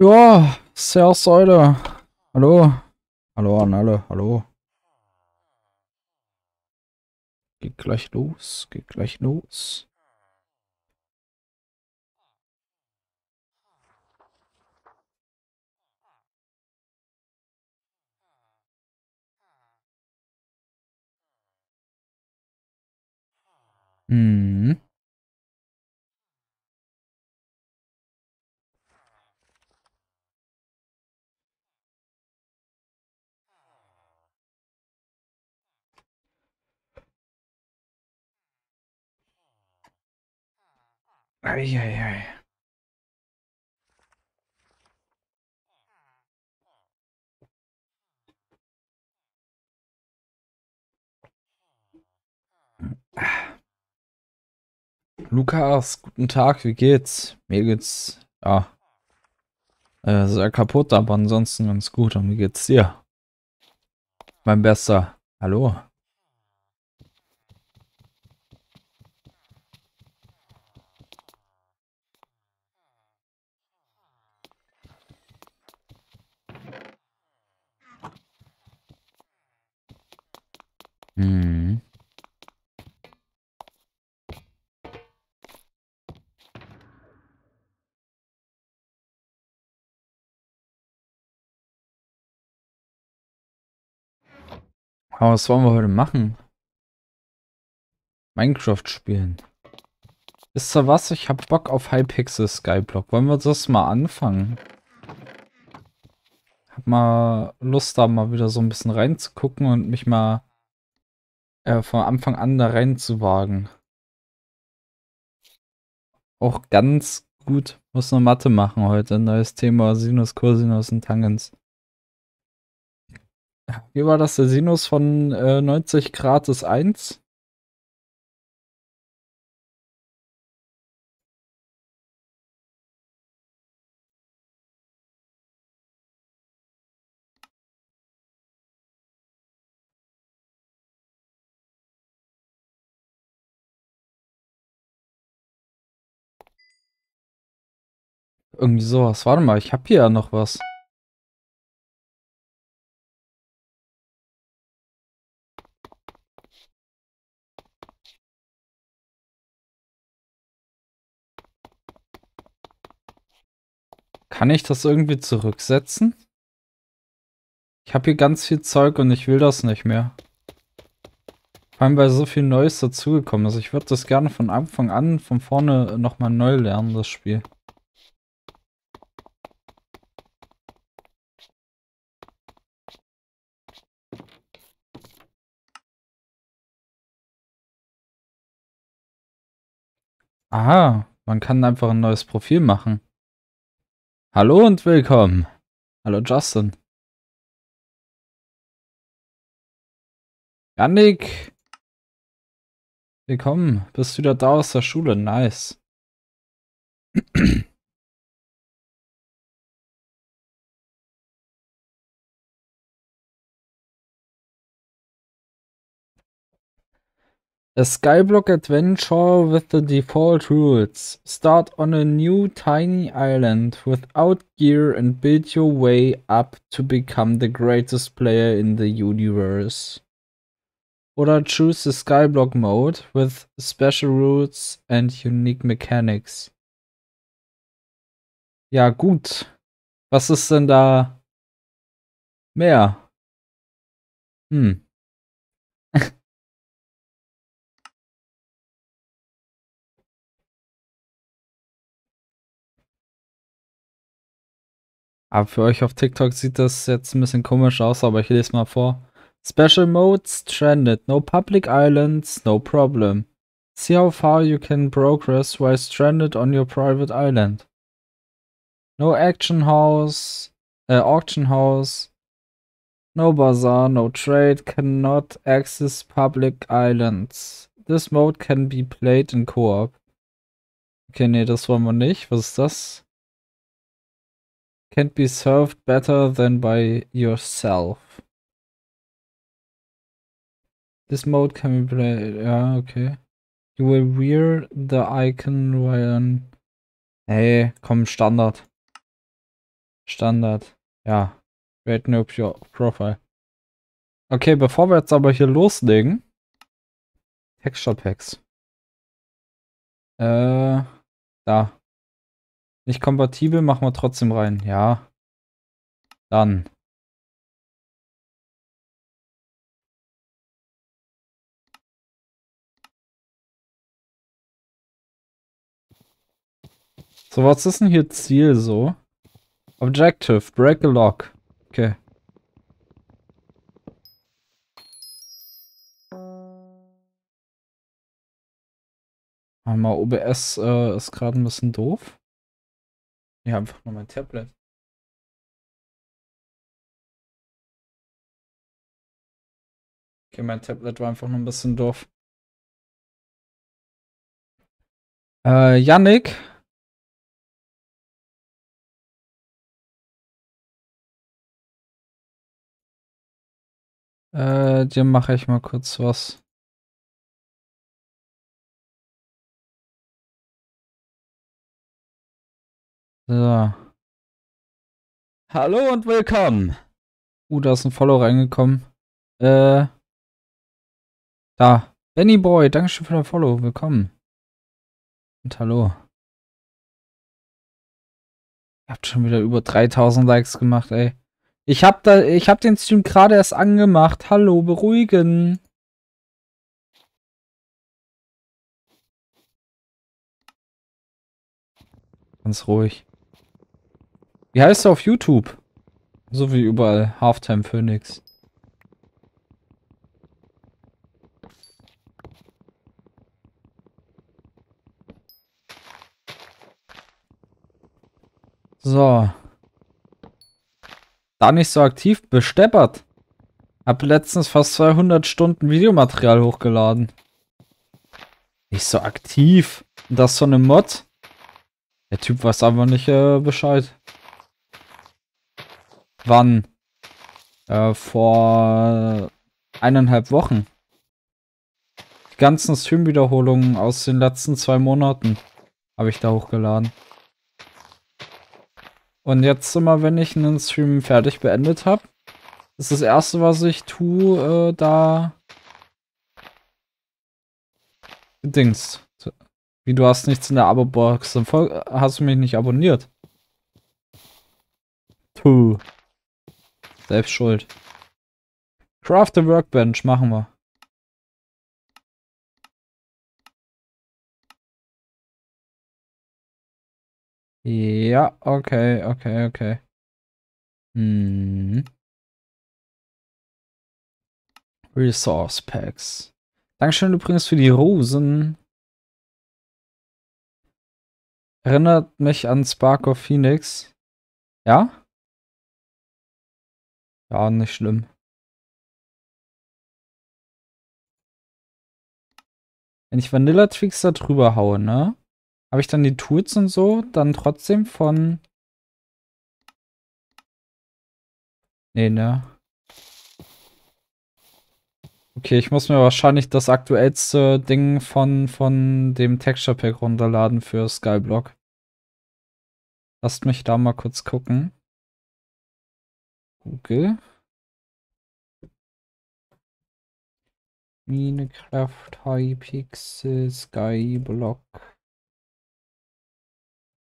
Ja, Servus Leute. Hallo. Hallo an alle, hallo. Geht gleich los, geht gleich los. Mhm. Eieiei. Lukas, guten Tag, wie geht's? Mir geht's, ja, äh, sehr kaputt, aber ansonsten ganz gut. Und wie geht's dir? Mein Bester, hallo. Aber was wollen wir heute machen? Minecraft spielen. Wisst ihr was? Ich hab Bock auf Hypixel Skyblock. Wollen wir das mal anfangen? Hab mal Lust, da mal wieder so ein bisschen reinzugucken und mich mal äh, von Anfang an da reinzuwagen. Auch ganz gut. Muss noch Mathe machen heute. Neues Thema Sinus, Cosinus und Tangens. Wie war das? Der Sinus von äh, 90 Grad ist 1? Irgendwie sowas. Warte mal, ich habe hier ja noch was. Kann ich das irgendwie zurücksetzen? Ich habe hier ganz viel Zeug und ich will das nicht mehr. Vor allem, weil so viel Neues dazugekommen ist. Ich würde das gerne von Anfang an, von vorne nochmal neu lernen, das Spiel. Aha, man kann einfach ein neues Profil machen. Hallo und willkommen. Hallo Justin. Yannick. Willkommen. Bist wieder da aus der Schule. Nice. A skyblock adventure with the default rules. Start on a new tiny island without gear and build your way up to become the greatest player in the universe. Oder choose the skyblock mode with special rules and unique mechanics. Ja, gut. Was ist denn da mehr? Hm. Aber für euch auf TikTok sieht das jetzt ein bisschen komisch aus, aber ich lese mal vor. Special Modes stranded. No public islands, no problem. See how far you can progress while stranded on your private island. No action house, uh, auction house, no bazaar, no trade, cannot access public islands. This mode can be played in co-op. Okay, nee, das wollen wir nicht. Was ist das? Can't be served better than by yourself. This mode can be played. Ja, okay. You will wear the icon when. Hey, komm, Standard. Standard. Ja. Create new Profile. Okay, bevor wir jetzt aber hier loslegen. Texture Packs. Äh, da. Nicht kompatibel, machen wir trotzdem rein. Ja. Dann. So, was ist denn hier Ziel so? Objective, break a lock. Okay. Mal OBS äh, ist gerade ein bisschen doof. Ja, einfach nur mein Tablet. Okay, mein Tablet war einfach nur ein bisschen doof. Äh, Yannick. Äh, dir mache ich mal kurz was. So. Hallo und willkommen. Uh, da ist ein Follow reingekommen. Äh. Da. Benny Boy, Dankeschön für dein Follow. Willkommen. Und hallo. Ihr habt schon wieder über 3000 Likes gemacht, ey. Ich hab da, ich hab den Stream gerade erst angemacht. Hallo, beruhigen. Ganz ruhig. Wie heißt du auf YouTube? So wie überall. Halftime Phoenix. So. Da nicht so aktiv besteppert. Hab letztens fast 200 Stunden Videomaterial hochgeladen. Nicht so aktiv. Und das so eine Mod. Der Typ weiß aber nicht äh, Bescheid. Wann? Äh, vor eineinhalb Wochen. Die ganzen Stream-Wiederholungen aus den letzten zwei Monaten habe ich da hochgeladen. Und jetzt immer, wenn ich einen Stream fertig beendet habe, ist das erste, was ich tue, äh, da Dings. Wie du hast nichts in der Abo-Box, dann hast du mich nicht abonniert. Tu. Selbst schuld. Craft a Workbench, machen wir. Ja, okay, okay, okay. Hm. Resource Packs. Dankeschön übrigens für die Rosen. Erinnert mich an Spark of Phoenix. Ja? Ja, nicht schlimm. Wenn ich Vanilla Twix da drüber haue, ne? Habe ich dann die Tools und so dann trotzdem von... Nee, ne? Okay, ich muss mir wahrscheinlich das aktuellste Ding von, von dem Texture Pack runterladen für Skyblock. Lasst mich da mal kurz gucken. Google. Minecraft Hypixel Skyblock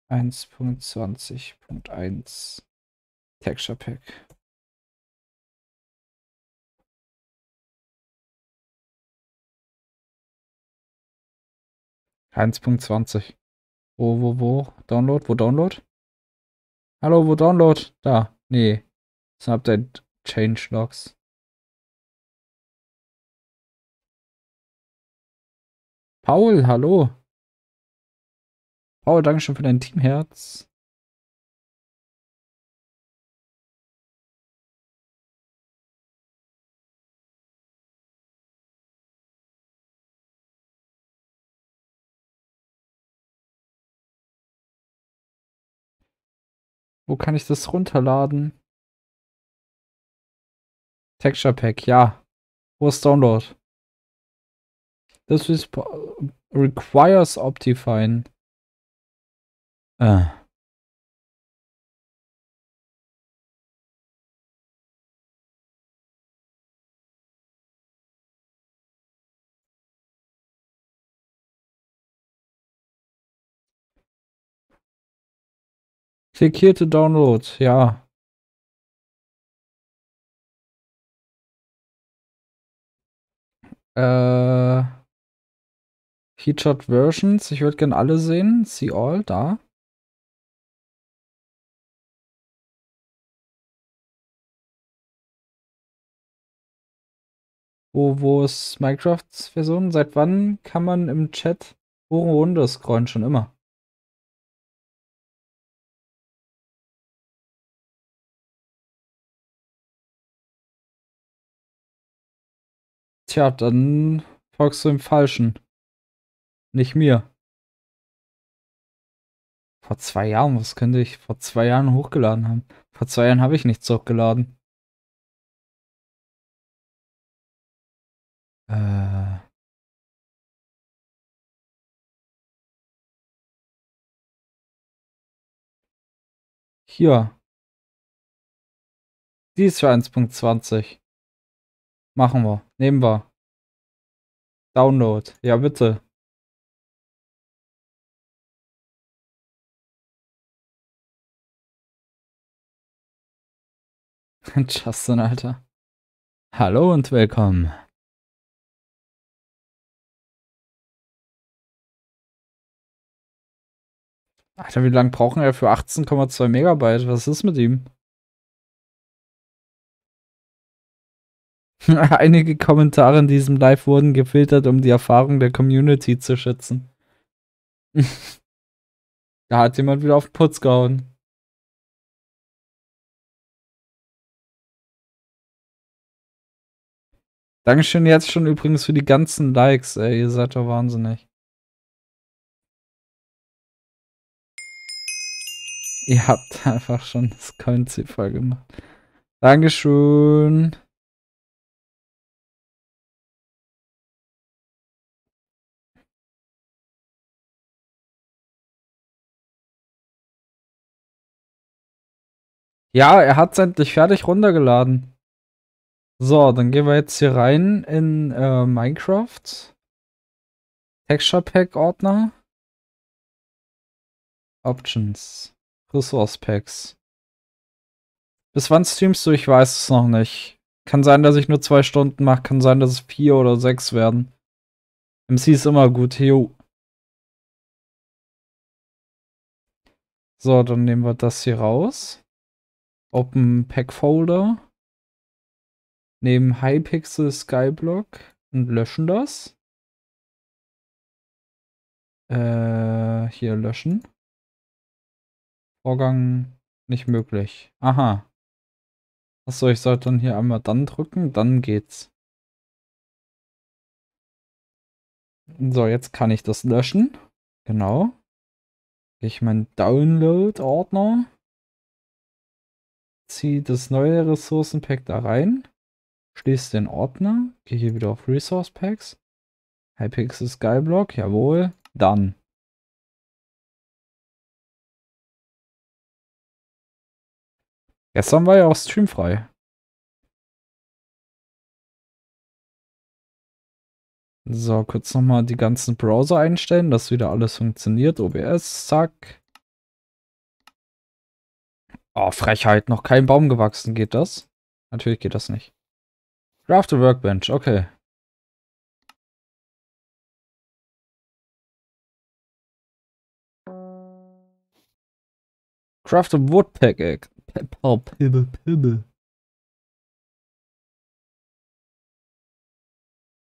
1.20.1 Texture Pack. Eins Punkt zwanzig. Wo, wo, wo? Download? Wo Download? Hallo, wo Download? Da. Nee. Das ist ein Update Changelogs. Paul, hallo. Paul, danke schön für dein Teamherz. Wo kann ich das runterladen? Texture Pack, ja. Wo ist Download? This requires Optifine. Ah. Äh. Click here to download, ja. Äh, Featured Versions, ich würde gerne alle sehen. See all, da. Wo, wo ist Minecrafts Version? Seit wann kann man im Chat hoch und runter scrollen? Schon immer. Tja, dann folgst du dem Falschen. Nicht mir. Vor zwei Jahren, was könnte ich vor zwei Jahren hochgeladen haben? Vor zwei Jahren habe ich nichts hochgeladen. Äh. Hier. Die ist für 1.20. Machen wir. Nehmen wir. Download. Ja, bitte. Justin, Alter. Hallo und willkommen. Alter, wie lange brauchen wir für 18,2 Megabyte? Was ist mit ihm? Einige Kommentare in diesem Live wurden gefiltert, um die Erfahrung der Community zu schützen. da hat jemand wieder auf den Putz gehauen. Dankeschön jetzt schon übrigens für die ganzen Likes, ey, ihr seid doch wahnsinnig. Ihr habt einfach schon das Coinzi voll gemacht. Dankeschön. Ja, er hat es endlich fertig runtergeladen. So, dann gehen wir jetzt hier rein in äh, Minecraft. Texture Pack Ordner. Options. Resource Packs. Bis wann streamst du? Ich weiß es noch nicht. Kann sein, dass ich nur zwei Stunden mache. Kann sein, dass es vier oder sechs werden. MC ist immer gut. Jo. So, dann nehmen wir das hier raus. Open Pack Folder. Nehmen Hypixel Skyblock und löschen das. Äh, hier löschen. Vorgang nicht möglich. Aha. Achso, ich sollte dann hier einmal dann drücken, dann geht's. So, jetzt kann ich das löschen. Genau. Gehe ich meinen Download-Ordner. Ziehe das neue Ressourcenpack da rein. Schließe den Ordner. Gehe hier wieder auf Resource Packs. Hypixel Skyblock, jawohl. Dann. Gestern war ja auch streamfrei. So, kurz nochmal die ganzen Browser einstellen, dass wieder alles funktioniert. OBS, zack. Oh, Frechheit, noch kein Baum gewachsen. Geht das? Natürlich geht das nicht. Craft a Workbench, okay. Craft a Egg. Pepper, Pibble, Pibble.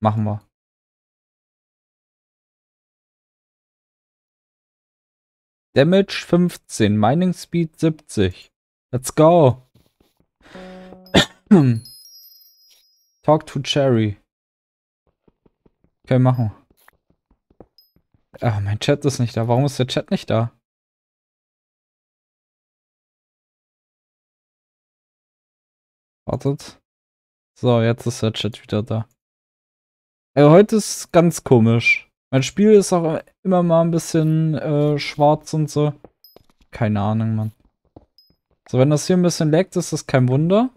Machen wir. Damage 15, Mining Speed 70. Let's go. Talk to Cherry. Okay, machen. Ah, mein Chat ist nicht da. Warum ist der Chat nicht da? Wartet. So, jetzt ist der Chat wieder da. Also heute ist ganz komisch. Mein Spiel ist auch immer mal ein bisschen äh, schwarz und so. Keine Ahnung, Mann. So, wenn das hier ein bisschen laggt, ist das kein Wunder.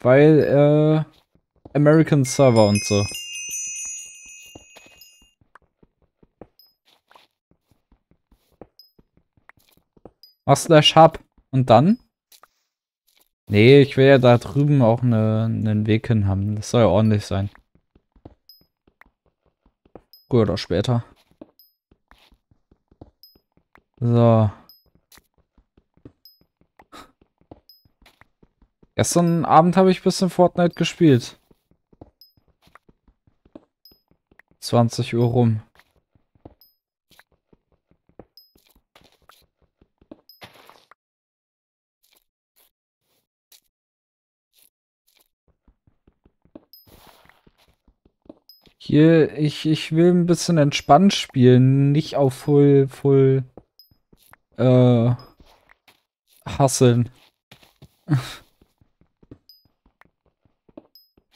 Weil, äh, American Server und so. Mach slash hub. Und dann? Nee, ich will ja da drüben auch ne, einen Weg hin haben. Das soll ja ordentlich sein. Gut, oder später. So. Gestern Abend habe ich ein bisschen Fortnite gespielt. 20 Uhr rum. Hier, ich, ich will ein bisschen entspannt spielen, nicht auf Full, Full, äh, Hasseln.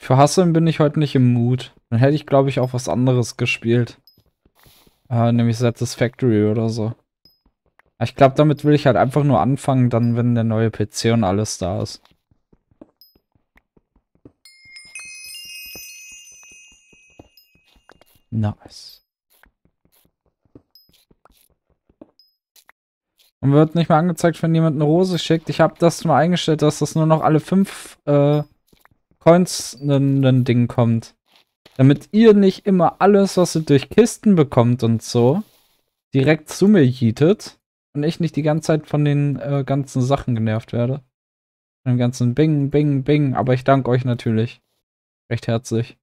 Für Hasseln bin ich heute nicht im Mut. Dann hätte ich, glaube ich, auch was anderes gespielt. Äh, nämlich Satisfactory oder so. Ich glaube, damit will ich halt einfach nur anfangen, dann, wenn der neue PC und alles da ist. Nice. Und wird nicht mehr angezeigt, wenn jemand eine Rose schickt. Ich habe das mal eingestellt, dass das nur noch alle fünf äh, Coins ein Ding kommt. Damit ihr nicht immer alles, was ihr durch Kisten bekommt und so, direkt zu mir jietet. Und ich nicht die ganze Zeit von den äh, ganzen Sachen genervt werde. Von dem ganzen Bing, Bing, Bing. Aber ich danke euch natürlich. Recht herzlich.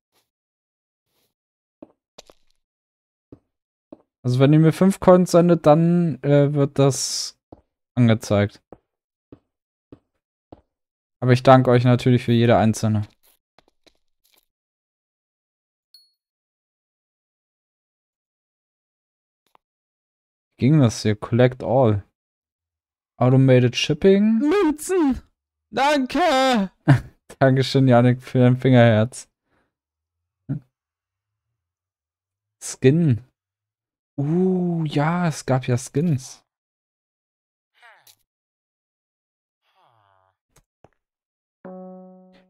Also wenn ihr mir 5 Coins sendet, dann äh, wird das angezeigt. Aber ich danke euch natürlich für jede einzelne. ging das hier? Collect all. Automated Shipping. Münzen! Danke! Dankeschön, Janik, für dein Fingerherz. Skin. Uh, ja, es gab ja Skins.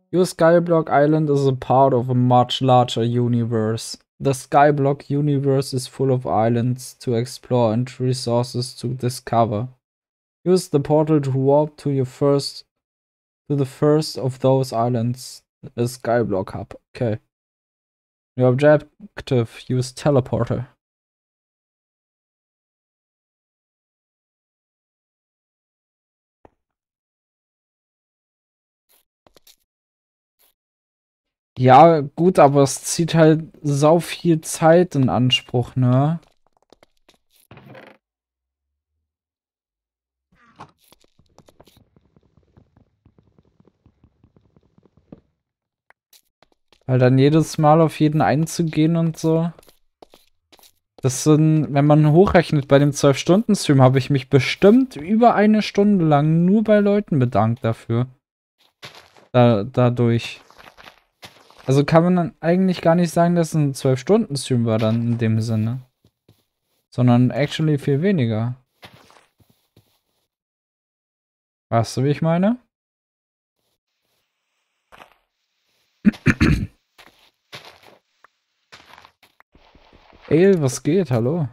Your Skyblock Island is a part of a much larger universe. The Skyblock universe is full of islands to explore and resources to discover. Use the portal to warp to your first to the first of those islands, the Skyblock hub. Okay. Your objective, use teleporter. Ja, gut, aber es zieht halt sau viel Zeit in Anspruch, ne? Weil dann jedes Mal auf jeden einzugehen und so. Das sind, wenn man hochrechnet, bei dem 12-Stunden-Stream habe ich mich bestimmt über eine Stunde lang nur bei Leuten bedankt dafür. Da, dadurch. Also kann man dann eigentlich gar nicht sagen, dass ein 12-Stunden-Stream war dann in dem Sinne. Sondern actually viel weniger. Weißt du, wie ich meine? Ey, was geht? Hallo?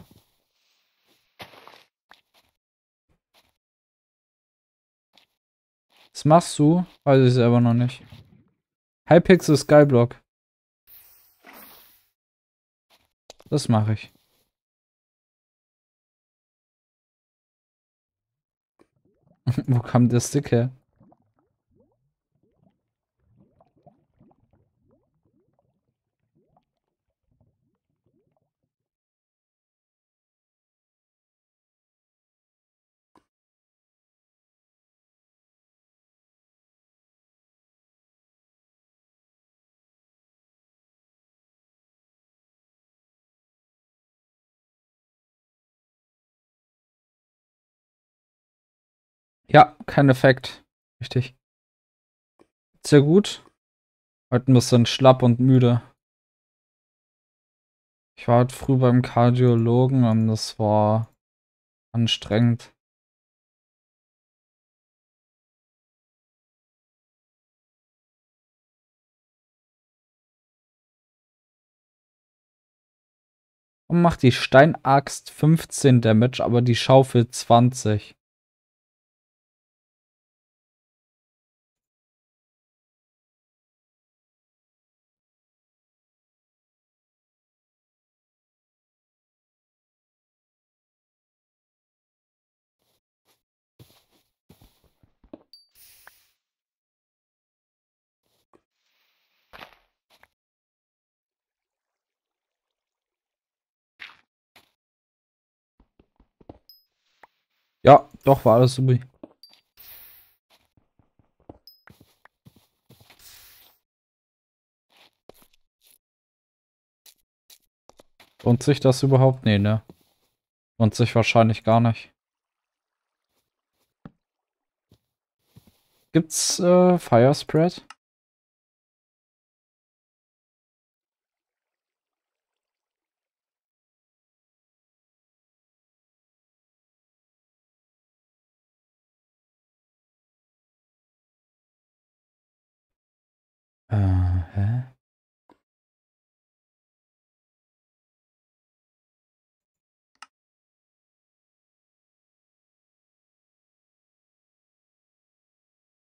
Was machst du? Weiß ich selber noch nicht. Hypixel Skyblock. Das mache ich. Wo kam der Stick her? Ja, kein Effekt. Richtig. Sehr gut. Heute ein bisschen schlapp und müde. Ich war heute früh beim Kardiologen und das war anstrengend. Und macht die Steinaxt 15 Damage, aber die Schaufel 20. Doch, war alles super. Lohnt sich das überhaupt? Nee, ne? Lohnt sich wahrscheinlich gar nicht. Gibt's äh, Fire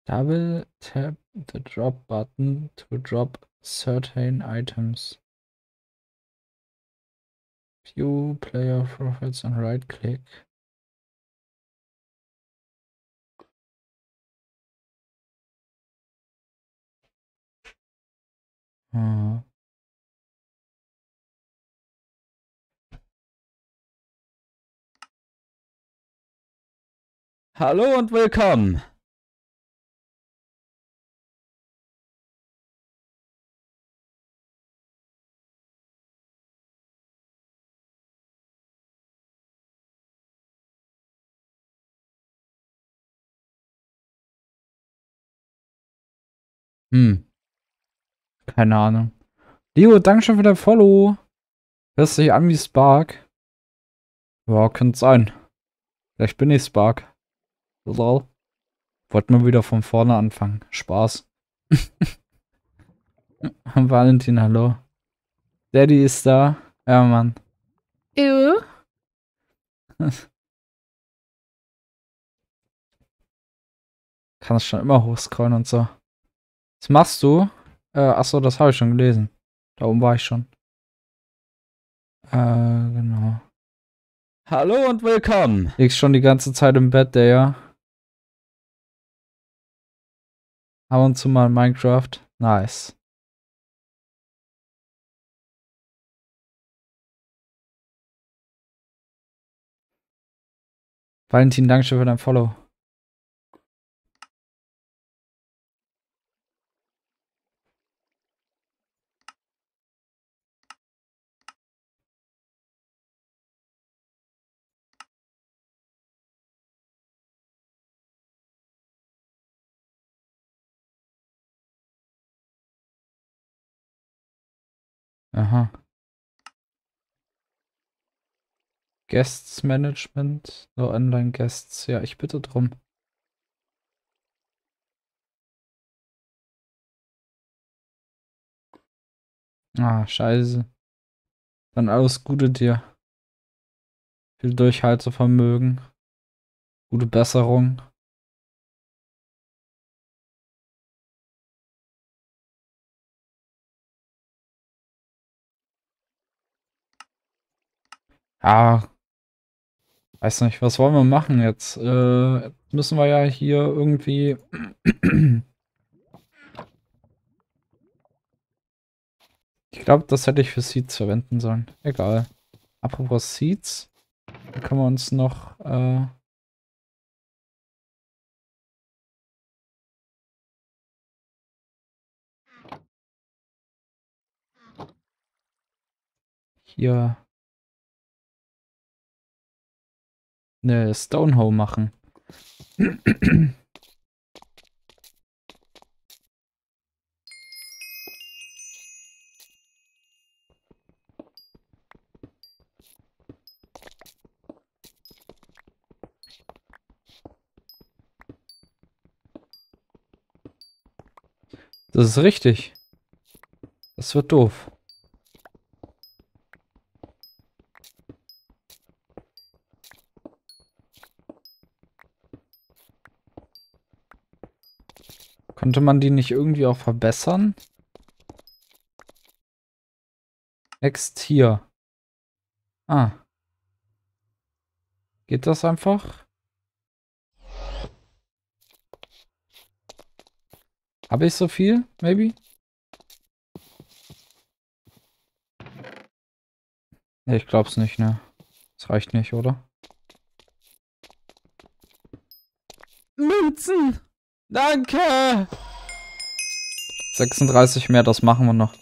Double tap the drop button to drop certain items. View player profiles and right click. Ah. Hallo und willkommen. Hm. Keine Ahnung. Leo, danke schön für dein Follow. Hörst dich an wie Spark? Ja, könnte sein. Vielleicht bin ich Spark. Lol. Wollten wir wieder von vorne anfangen. Spaß. Valentin, hallo. Daddy ist da. Ja, Mann. Ew. Kannst schon immer hochscrollen und so. Was machst du? Äh, achso, das habe ich schon gelesen. Da oben war ich schon. Äh, genau. Hallo und willkommen. Liegst schon die ganze Zeit im Bett, der ja. Ab und zu mal Minecraft. Nice. Valentin, Dankeschön für dein Follow. Aha. Guests Management, no Online Guests. Ja, ich bitte drum. Ah, scheiße. Dann alles Gute dir. Viel Durchhaltevermögen. Gute Besserung. Ja. Weiß nicht, was wollen wir machen jetzt? Äh, müssen wir ja hier irgendwie. ich glaube, das hätte ich für Seeds verwenden sollen. Egal. Apropos Seeds. Da können wir uns noch. Äh, hier eine Stonehoe machen. Das ist richtig. Das wird doof. Konnte man die nicht irgendwie auch verbessern? Next hier. Ah. Geht das einfach? Habe ich so viel? Maybe? Nee, ich glaub's nicht, ne? Das reicht nicht, oder? Münzen! Danke! 36 mehr, das machen wir noch.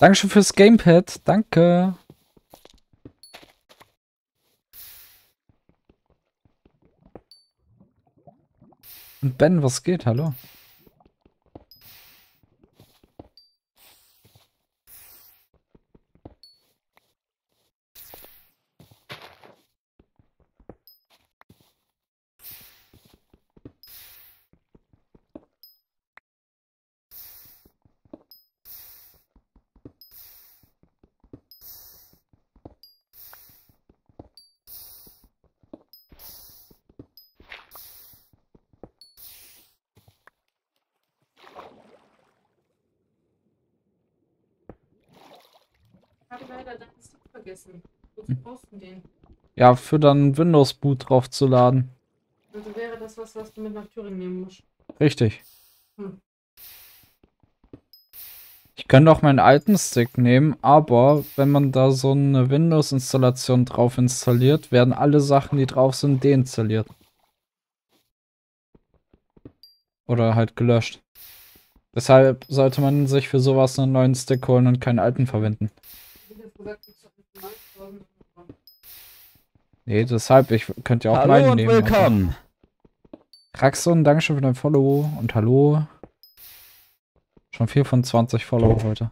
Dankeschön fürs Gamepad. Danke. Und Ben, was geht? Hallo. habe leider deinen Stick vergessen. Wozu brauchst du den? Ja, für dann Windows Boot draufzuladen. Also wäre das was, was du mit nach Thüringen nehmen musst. Richtig. Hm. Ich könnte auch meinen alten Stick nehmen, aber wenn man da so eine Windows-Installation drauf installiert, werden alle Sachen, die drauf sind, deinstalliert. Oder halt gelöscht. Deshalb sollte man sich für sowas einen neuen Stick holen und keinen alten verwenden. Ich hätte gesagt, ich soll mit 9000 Nee, deshalb, ich könnte ja auch Hallo meinen und nehmen. willkommen. Raxon, Dankeschön für dein Follow und hallo. Schon 4 von 20 Follow heute.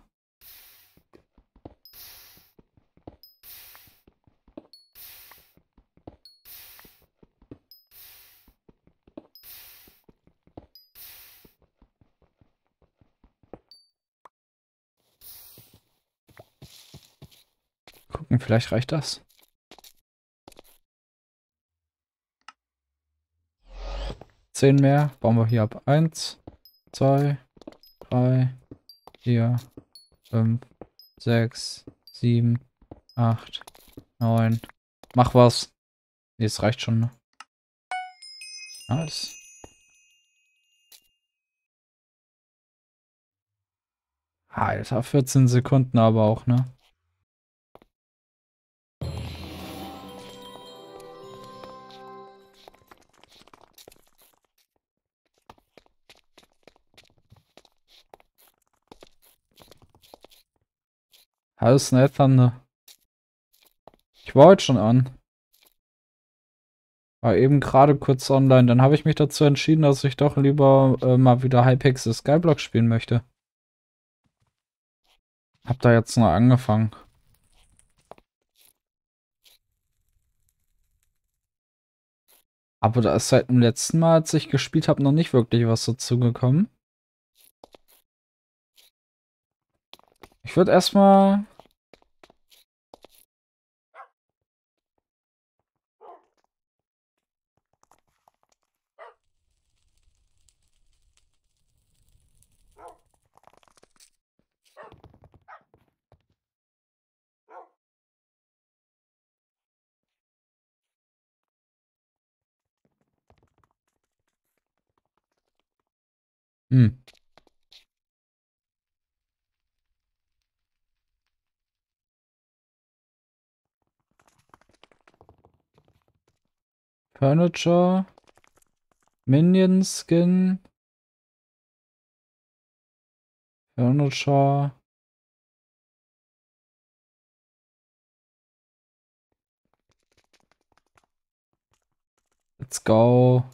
Gucken, vielleicht reicht das. Zehn mehr. Bauen wir hier ab. Eins, zwei, drei, vier, fünf, sechs, sieben, acht, neun. Mach was. Es reicht schon, ne? Nice. Alter, 14 Sekunden aber auch, ne? Hallo Snap Thunder. Ich war heute schon an. War eben gerade kurz online. Dann habe ich mich dazu entschieden, dass ich doch lieber äh, mal wieder Hypixel Skyblock spielen möchte. Hab da jetzt noch angefangen. Aber da ist seit dem letzten Mal, als ich gespielt habe, noch nicht wirklich was dazu gekommen. Ich würde erstmal. Hm. Furniture. Minion Skin. Furniture. Let's go.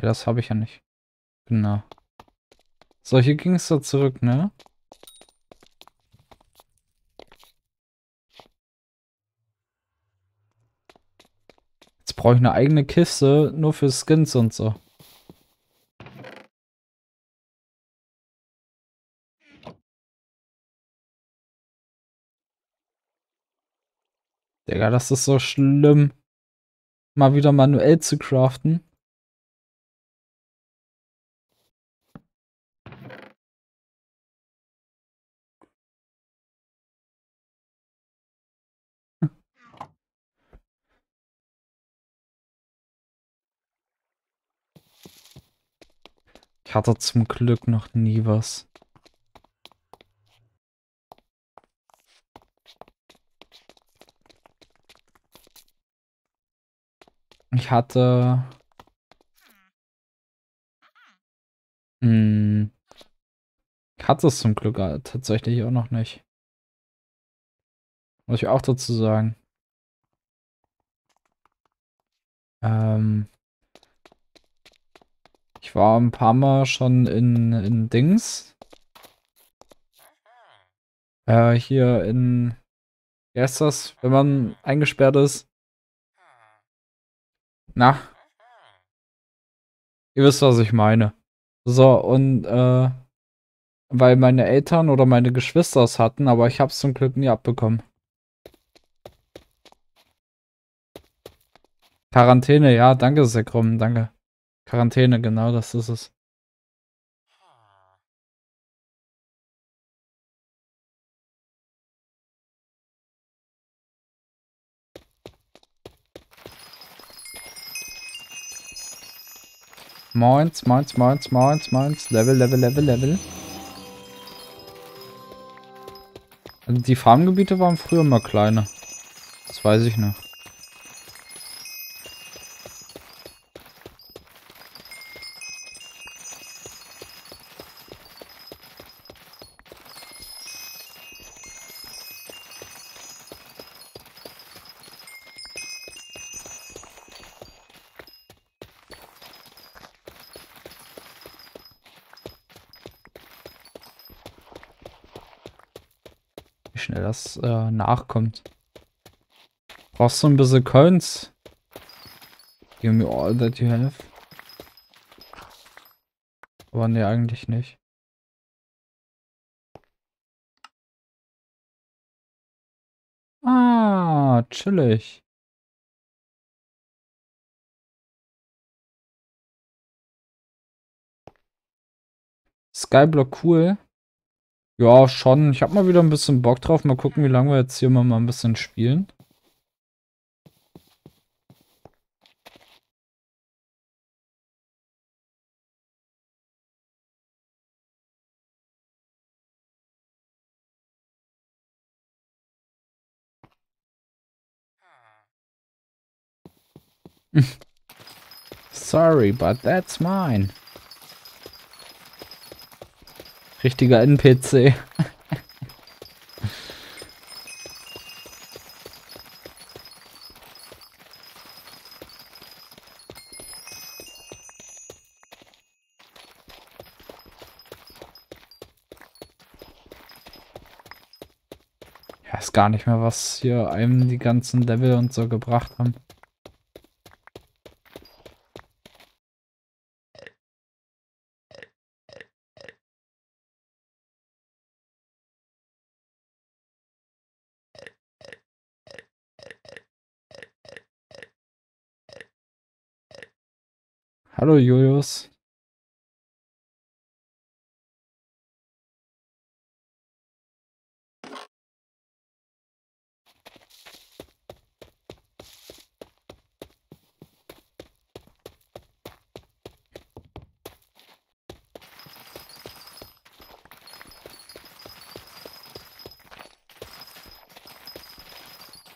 Ja, das habe ich ja nicht. Genau. So, hier ging es da zurück, ne? Jetzt brauche ich eine eigene Kiste, nur für Skins und so. Digga, das ist so schlimm. Mal wieder manuell zu craften. Ich hatte zum Glück noch nie was. ich hatte. Hm. Ich hatte es zum Glück äh, tatsächlich auch noch nicht. Muss ich auch dazu sagen. Ähm. Ich war ein paar Mal schon in, in Dings. Äh, hier in. Wie heißt das, wenn man eingesperrt ist? Na? Ihr wisst, was ich meine. So, und äh, weil meine Eltern oder meine Geschwister es hatten, aber ich hab's zum Glück nie abbekommen. Quarantäne, ja, danke, Sekrum, danke. Quarantäne, genau, das ist es. Moins, moins, moins, moins, moins. Level, Level, Level, Level. Also die Farmgebiete waren früher mal kleiner. Das weiß ich noch. Das äh, nachkommt. Brauchst du ein bisschen Coins? Give me all that you have. Aber ne, eigentlich nicht. Ah, chillig. Skyblock cool. Ja, schon. Ich habe mal wieder ein bisschen Bock drauf. Mal gucken, wie lange wir jetzt hier mal, mal ein bisschen spielen. Sorry, but that's mine. Richtiger NPC. Ich weiß gar nicht mehr, was hier einem die ganzen Level und so gebracht haben. Hallo Julius.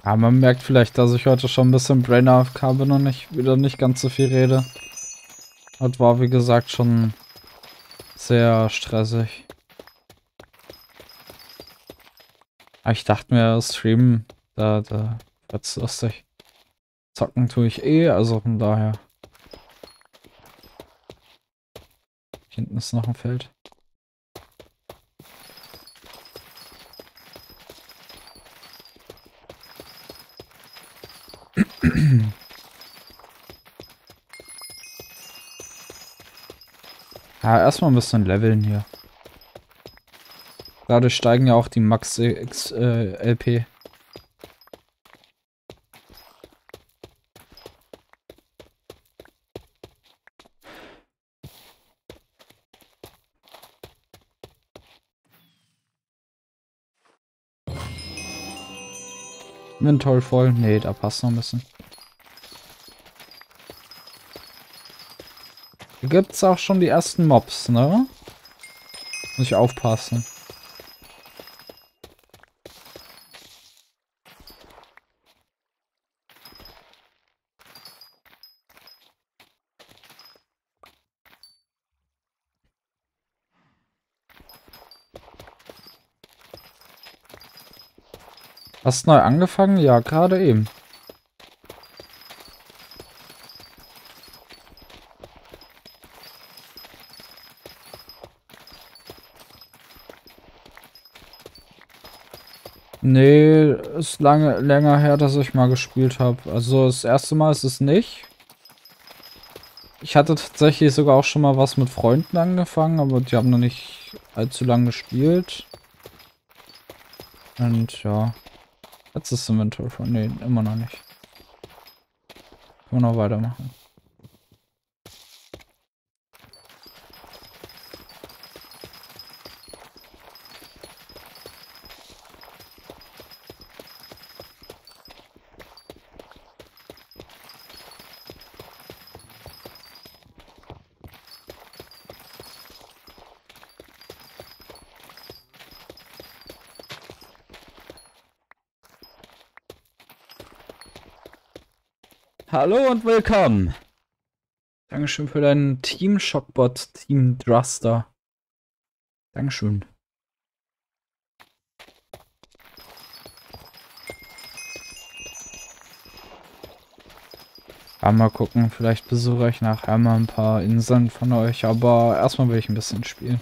Ja, man merkt vielleicht, dass ich heute schon ein bisschen Brain AFK bin und nicht, wieder nicht ganz so viel rede. Das war, wie gesagt, schon sehr stressig. Aber ich dachte mir, streamen, da, da wird's lustig. Zocken tue ich eh, also von daher. Hinten ist noch ein Feld. Ja, erstmal ein bisschen leveln hier. Dadurch steigen ja auch die Max X äh, LP. Inventory voll? Nee, da passt noch ein bisschen. gibt's auch schon die ersten Mobs, ne? Muss ich aufpassen. Hast neu angefangen? Ja, gerade eben. Nee, ist lange länger her, dass ich mal gespielt habe. Also das erste Mal ist es nicht. Ich hatte tatsächlich sogar auch schon mal was mit Freunden angefangen, aber die haben noch nicht allzu lange gespielt. Und ja. Jetzt ist Inventory von. Nee, immer noch nicht. Können wir noch weitermachen. Hallo und willkommen. Dankeschön für deinen Team Shockbot, Team Druster. Dankeschön. Ja, mal gucken, vielleicht besuche ich nachher mal ein paar Inseln von euch, aber erstmal will ich ein bisschen spielen.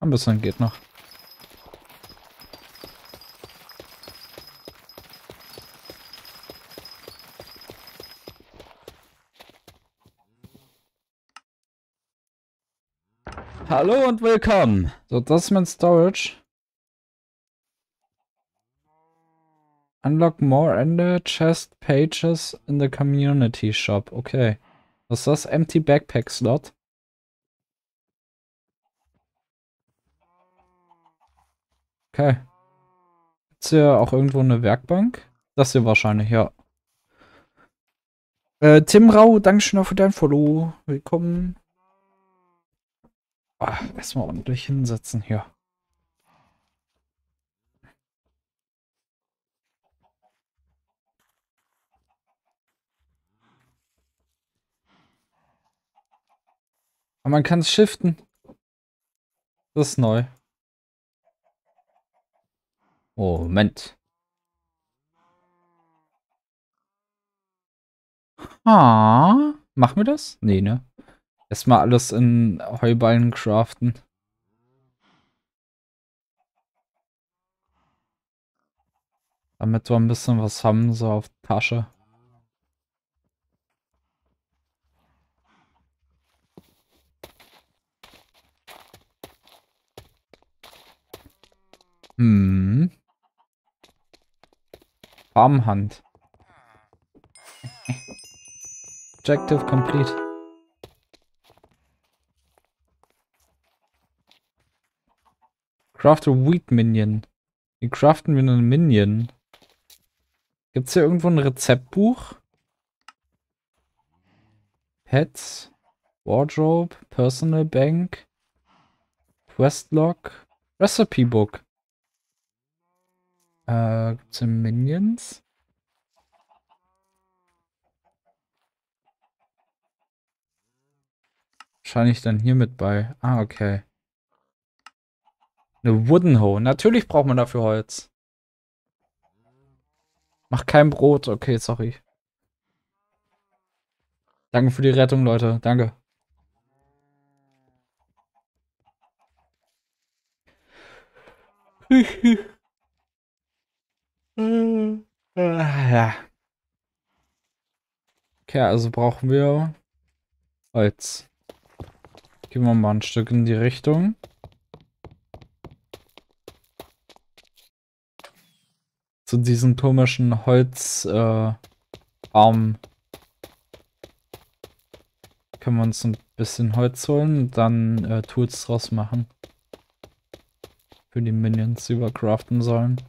Ein bisschen geht noch. Hallo und willkommen. So, das ist mein Storage. Unlock more Ender Chest Pages in the Community Shop. Okay. Was ist das? Empty Backpack Slot. Okay. Gibt's hier auch irgendwo eine Werkbank? Das hier wahrscheinlich, ja. Äh, Tim Rau, Dankeschön auch für dein Follow. Willkommen. Ah, erstmal ordentlich hinsetzen hier. Aber man kann es shiften. Das ist neu. Moment. Ah, machen wir das? Nee, ne? Erstmal alles in Heuballen craften. Damit wir ein bisschen was haben, so auf Tasche. Hm. Farmhand. Objective complete. Craft a Wheat Minion. Wie craften wir einen Minion? Gibt's hier irgendwo ein Rezeptbuch? Pets, Wardrobe, Personal Bank, Questlog, Recipe Book. Äh, gibt's hier Minions? Wahrscheinlich dann hier mit bei. Ah, okay. Eine Wooden Hoe. Natürlich braucht man dafür Holz. Mach kein Brot. Okay, sorry. Danke für die Rettung, Leute. Danke. Okay, also brauchen wir Holz. Gehen wir mal ein Stück in die Richtung. Zu diesem komischen Holz äh, können wir uns ein bisschen Holz holen und dann äh, Tools draus machen. Für die Minions, die wir craften sollen.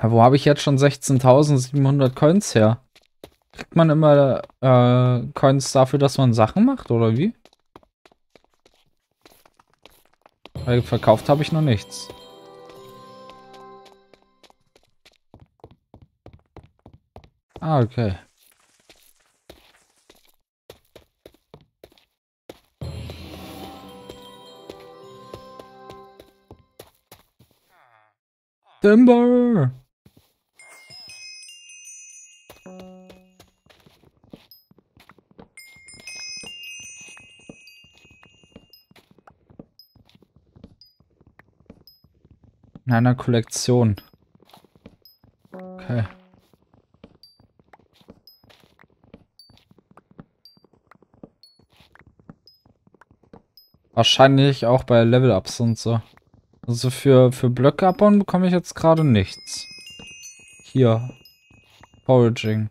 Aber wo habe ich jetzt schon 16.700 Coins her? Kriegt man immer äh, Coins dafür, dass man Sachen macht, oder wie? Weil verkauft habe ich noch nichts. Ah, okay. Timber! In einer Kollektion. Okay. Wahrscheinlich auch bei Level-Ups und so. Also für, für Blöcke abbauen bekomme ich jetzt gerade nichts. Hier. Foraging.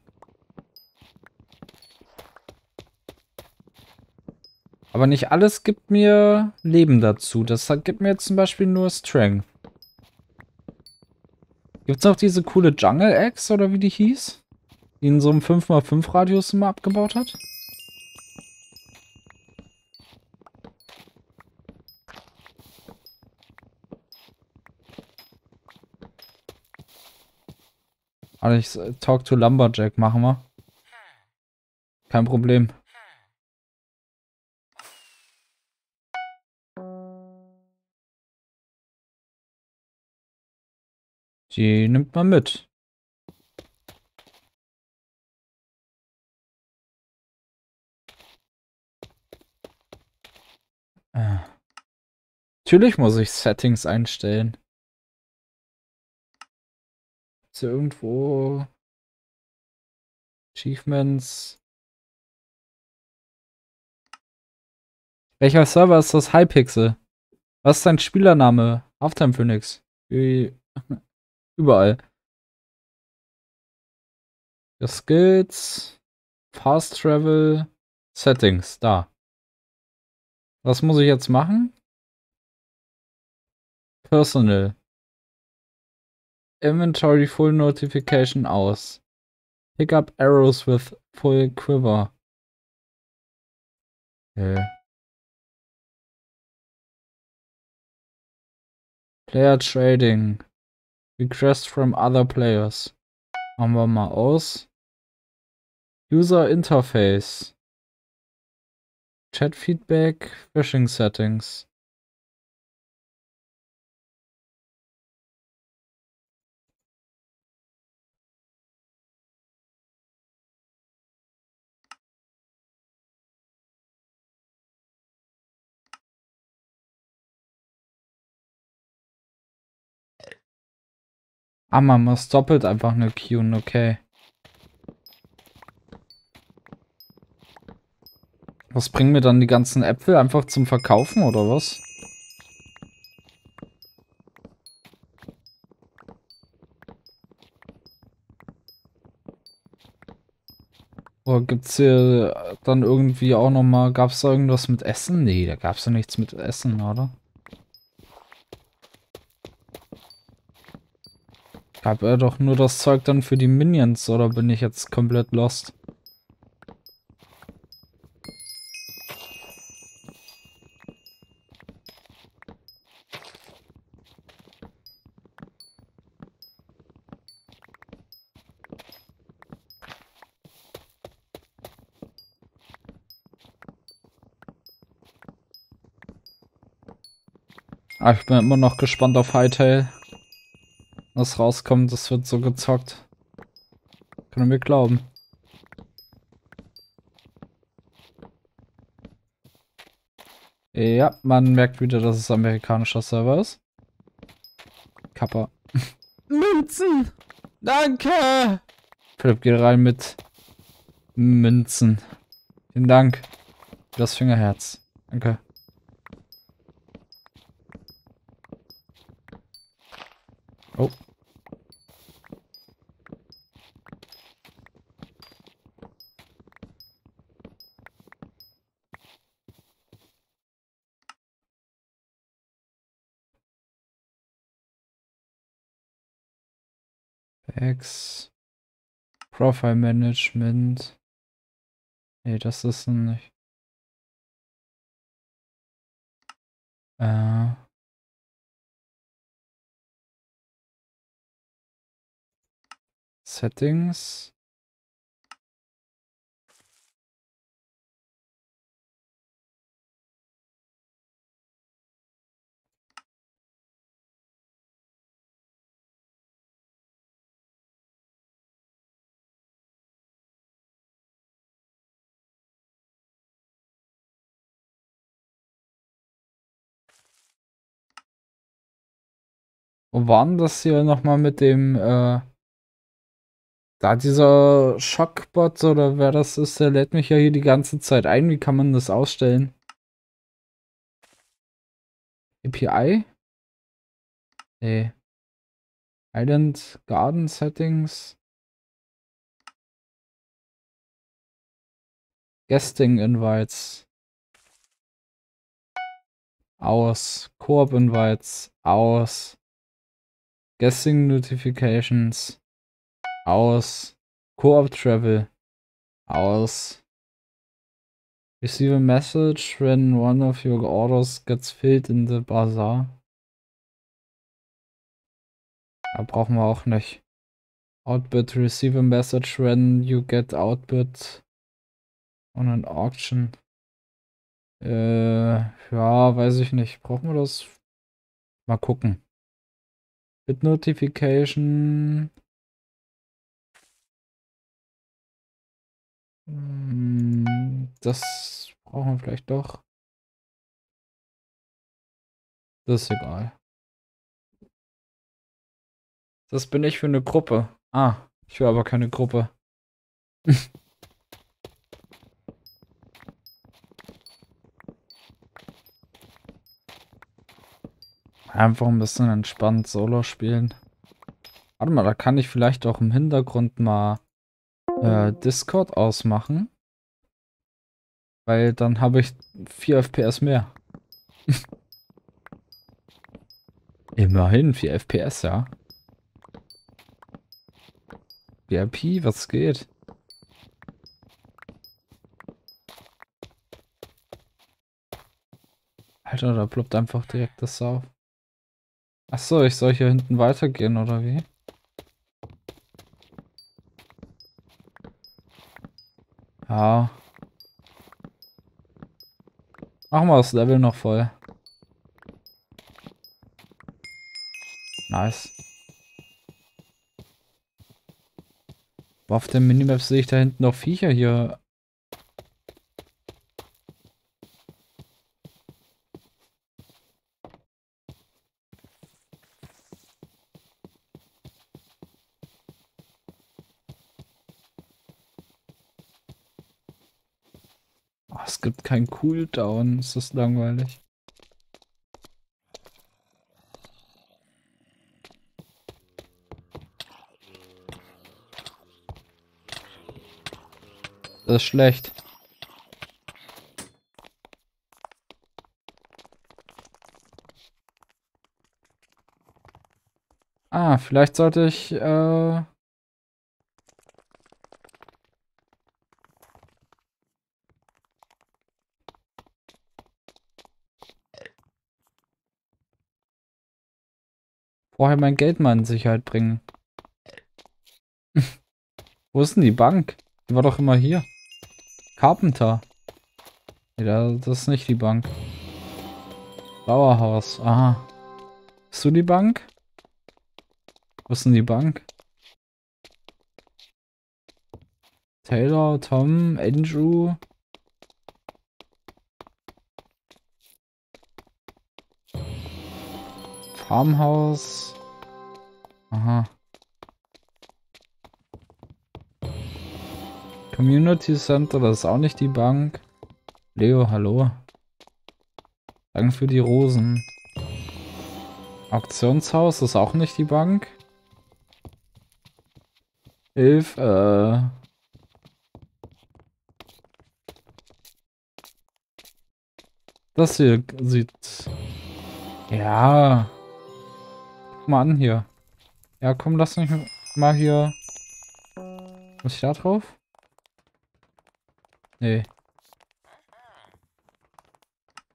Aber nicht alles gibt mir Leben dazu. Das gibt mir jetzt zum Beispiel nur Strength. Gibt's noch diese coole Jungle Axe oder wie die hieß? Die in so einem 5x5 Radius immer abgebaut hat? Also ich Talk to Lumberjack machen wir. Kein Problem. Die nimmt man mit. Äh. Natürlich muss ich Settings einstellen. Ist hier irgendwo Achievements? Welcher Server ist das Hypixel? Was ist dein Spielername? Halftime Phoenix. Überall. Ja, Skills, Fast Travel, Settings, da. Was muss ich jetzt machen? Personal. Inventory Full Notification aus. Pick up arrows with full quiver. Okay. Player Trading. Request from other players. Machen wir mal aus. User Interface. Chat Feedback. Phishing Settings. Ah, man muss doppelt einfach eine queuen, okay. Was bringen mir dann die ganzen Äpfel einfach zum Verkaufen oder was? Oder gibt's hier dann irgendwie auch noch mal, gab's da irgendwas mit Essen? Nee, da gab's ja nichts mit Essen, oder? Gab er doch nur das Zeug dann für die Minions, oder bin ich jetzt komplett lost? Ah, ich bin immer noch gespannt auf Hightail. Was rauskommt, das wird so gezockt. Können wir glauben. Ja, man merkt wieder, dass es amerikanischer Server ist. Kappa. Münzen! Danke! Philipp geht rein mit Münzen. Vielen Dank für das Fingerherz. Danke. Oh. X. Profile Management. Nee, das ist nicht. Äh. Settings. Und waren das hier nochmal mit dem äh da dieser Schockbot oder wer das ist, der lädt mich ja hier die ganze Zeit ein. Wie kann man das ausstellen? API? Nee. Island Garden Settings. Guesting Invites. Aus. Coop Invites. Aus. Guesting Notifications. Aus. Coop Travel. Aus. Receive a message when one of your orders gets filled in the bazaar. Da brauchen wir auch nicht. Outbid, receive a message when you get outbid on an auction. Äh, ja, weiß ich nicht. Brauchen wir das? Mal gucken. Bit Notification. Das brauchen wir vielleicht doch. Das ist egal. Das bin ich für eine Gruppe. Ah, ich will aber keine Gruppe. Einfach ein bisschen entspannt Solo spielen. Warte mal, da kann ich vielleicht auch im Hintergrund mal äh, Discord ausmachen. Weil dann habe ich 4 FPS mehr. Immerhin 4 FPS, ja. VIP, was geht? Alter, da ploppt einfach direkt das auf. Achso, ich soll hier hinten weitergehen, oder wie? Ja. Machen wir das Level noch voll. Nice. Auf der Minimap sehe ich da hinten noch Viecher hier. Gibt keinen Cooldown, es ist langweilig. Das ist schlecht. Ah, vielleicht sollte ich, äh... Vorher mein Geld mal in Sicherheit bringen. Wo ist denn die Bank? Die war doch immer hier. Carpenter. Nee, da- das ist nicht die Bank. Bauerhaus. Aha. Bist du die Bank? Wo ist denn die Bank? Taylor, Tom, Andrew. Farmhaus. Aha. Community Center, das ist auch nicht die Bank. Leo, hallo. Danke für die Rosen. Auktionshaus ist auch nicht die Bank. Hilf, äh. Das hier sieht. Ja. Guck mal an hier. Ja, komm, lass mich mal hier. Muss ich da drauf? Nee.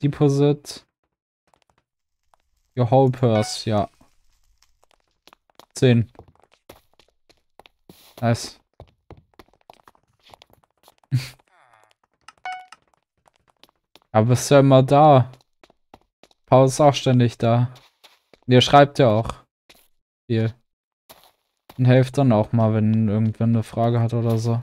Deposit. Your whole purse, ja. 10. Nice. Aber bist ja immer da. Paul ist auch ständig da. Ihr schreibt ja auch viel. Und helft dann auch mal, wenn irgendwann eine Frage hat oder so.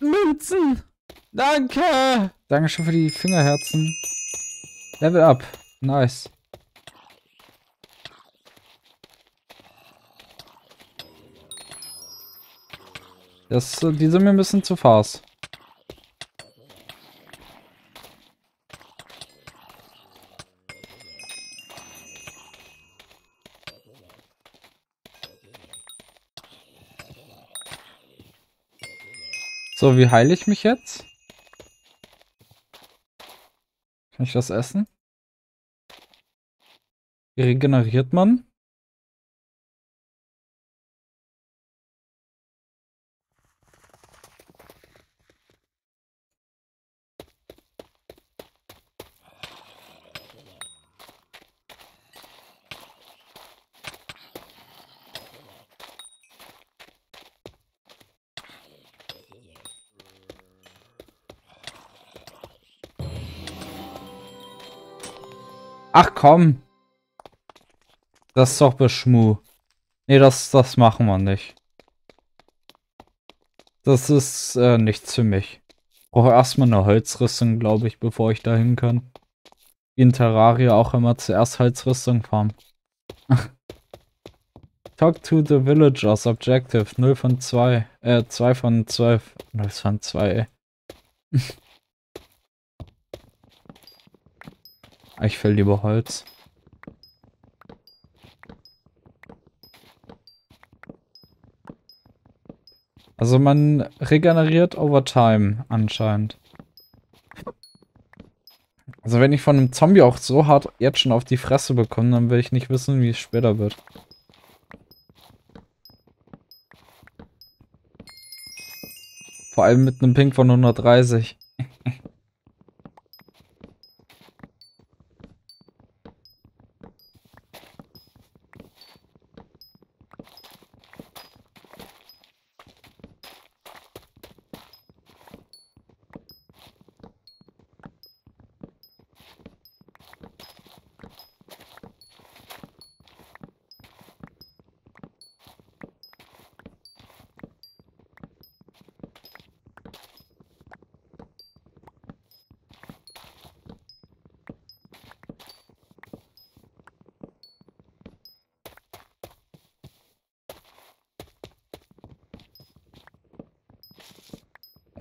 Münzen! Danke! Dankeschön für die Fingerherzen. Level up. Nice. Das, die sind mir ein bisschen zu fast. So, wie heile ich mich jetzt? Kann ich das essen? Regeneriert man? Ach komm. Das ist doch Beschmu. Nee, das, das machen wir nicht. Das ist äh, nichts für mich. Brauche erstmal eine Holzrüstung, glaube ich, bevor ich dahin kann. In Terraria auch immer zuerst Holzrüstung farmen. Talk to the villagers, Objective 0 von 2. Äh, 2 von 12. 0 von 2, ey. Ich will lieber Holz. Also man regeneriert over time anscheinend. Also wenn ich von einem Zombie auch so hart jetzt schon auf die Fresse bekomme, dann will ich nicht wissen, wie es später wird. Vor allem mit einem Ping von 130.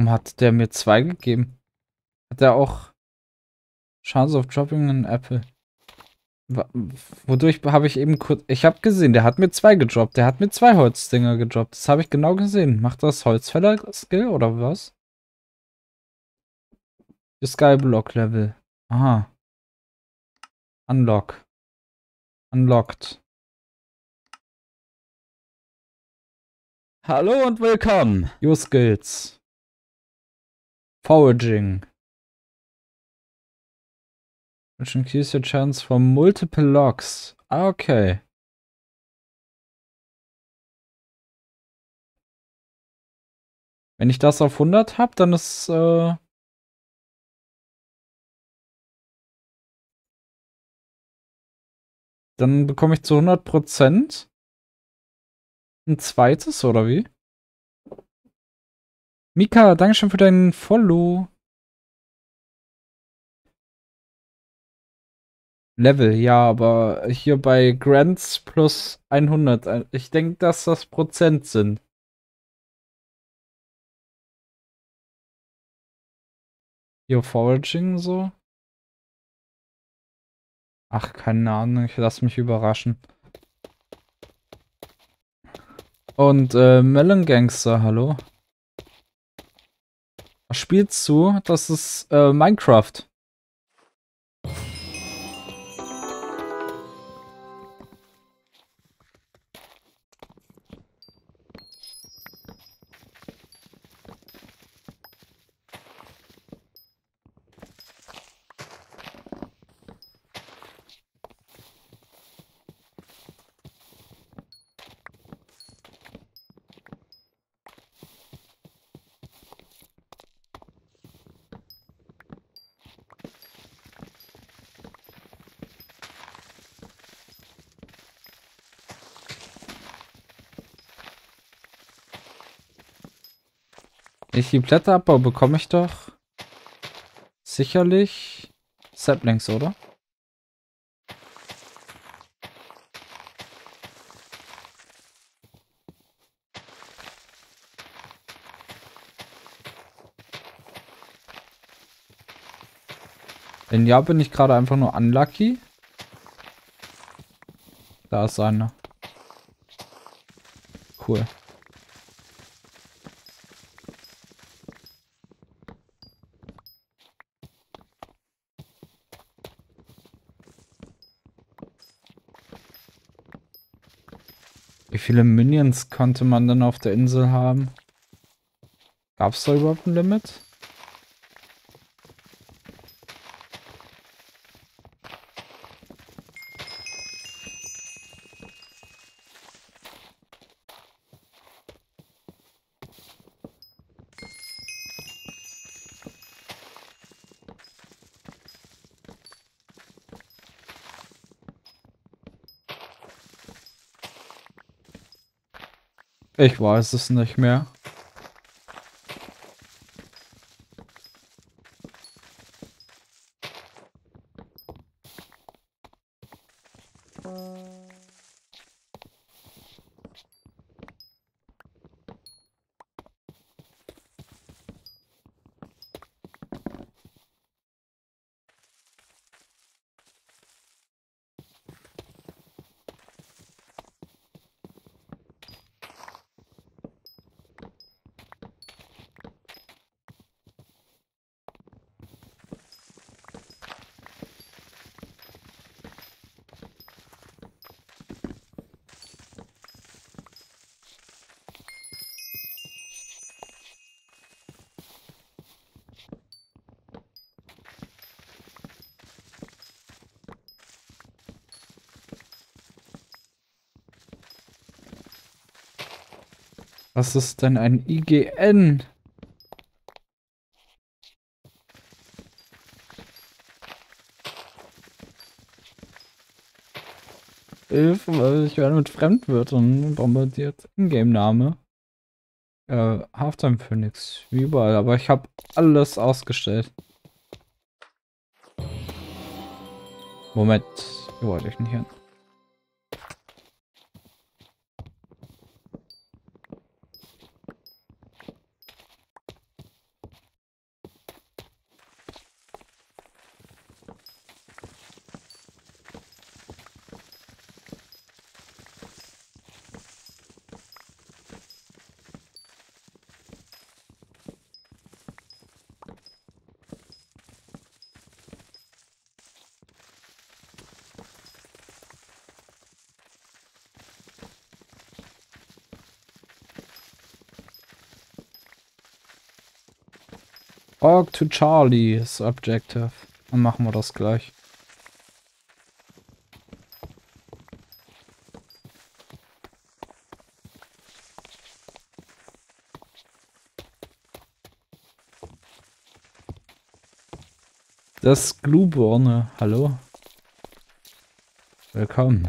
Warum hat der mir zwei gegeben? Hat der auch Chance of Dropping an Apple? Wodurch habe ich eben kurz. Ich habe gesehen, der hat mir zwei gedroppt. Der hat mir zwei Holzdinger gedroppt. Das habe ich genau gesehen. Macht das Holzfäller-Skill oder was? Die Skyblock Level. Aha. Unlock. Unlocked. Hallo und willkommen. Your Skills. Foraging. Which increase your chance for multiple logs. Ah, okay. Wenn ich das auf 100 habe, dann ist, äh Dann bekomme ich zu 100% ein zweites, oder wie? Mika, Dankeschön für deinen Follow. Level, ja, aber hier bei Grants plus 100. äh, Ich denke, dass das Prozent sind. Hier Foraging so. Ach, keine Ahnung, ich lasse mich überraschen. Und äh, Melon Gangster, hallo. Was spielst du? Das ist äh, Minecraft. Wenn ich die Blätter abbaue, bekomme ich doch sicherlich Saplings, oder? Wenn ja, bin ich gerade einfach nur unlucky. Da ist einer. Cool. Viele Minions konnte man denn auf der Insel haben? Gab es da überhaupt ein Limit? Ich weiß es nicht mehr. Was ist denn ein IGN? Hilfe, ich werde mit Fremdwörtern bombardiert. Ingame-Name. Äh, Halftime Phoenix. Wie überall, aber ich habe alles ausgestellt. Moment. Wo wollte ich denn hier? To Charlie ist Objective. Dann machen wir das gleich. Das Glueborne, hallo. Willkommen.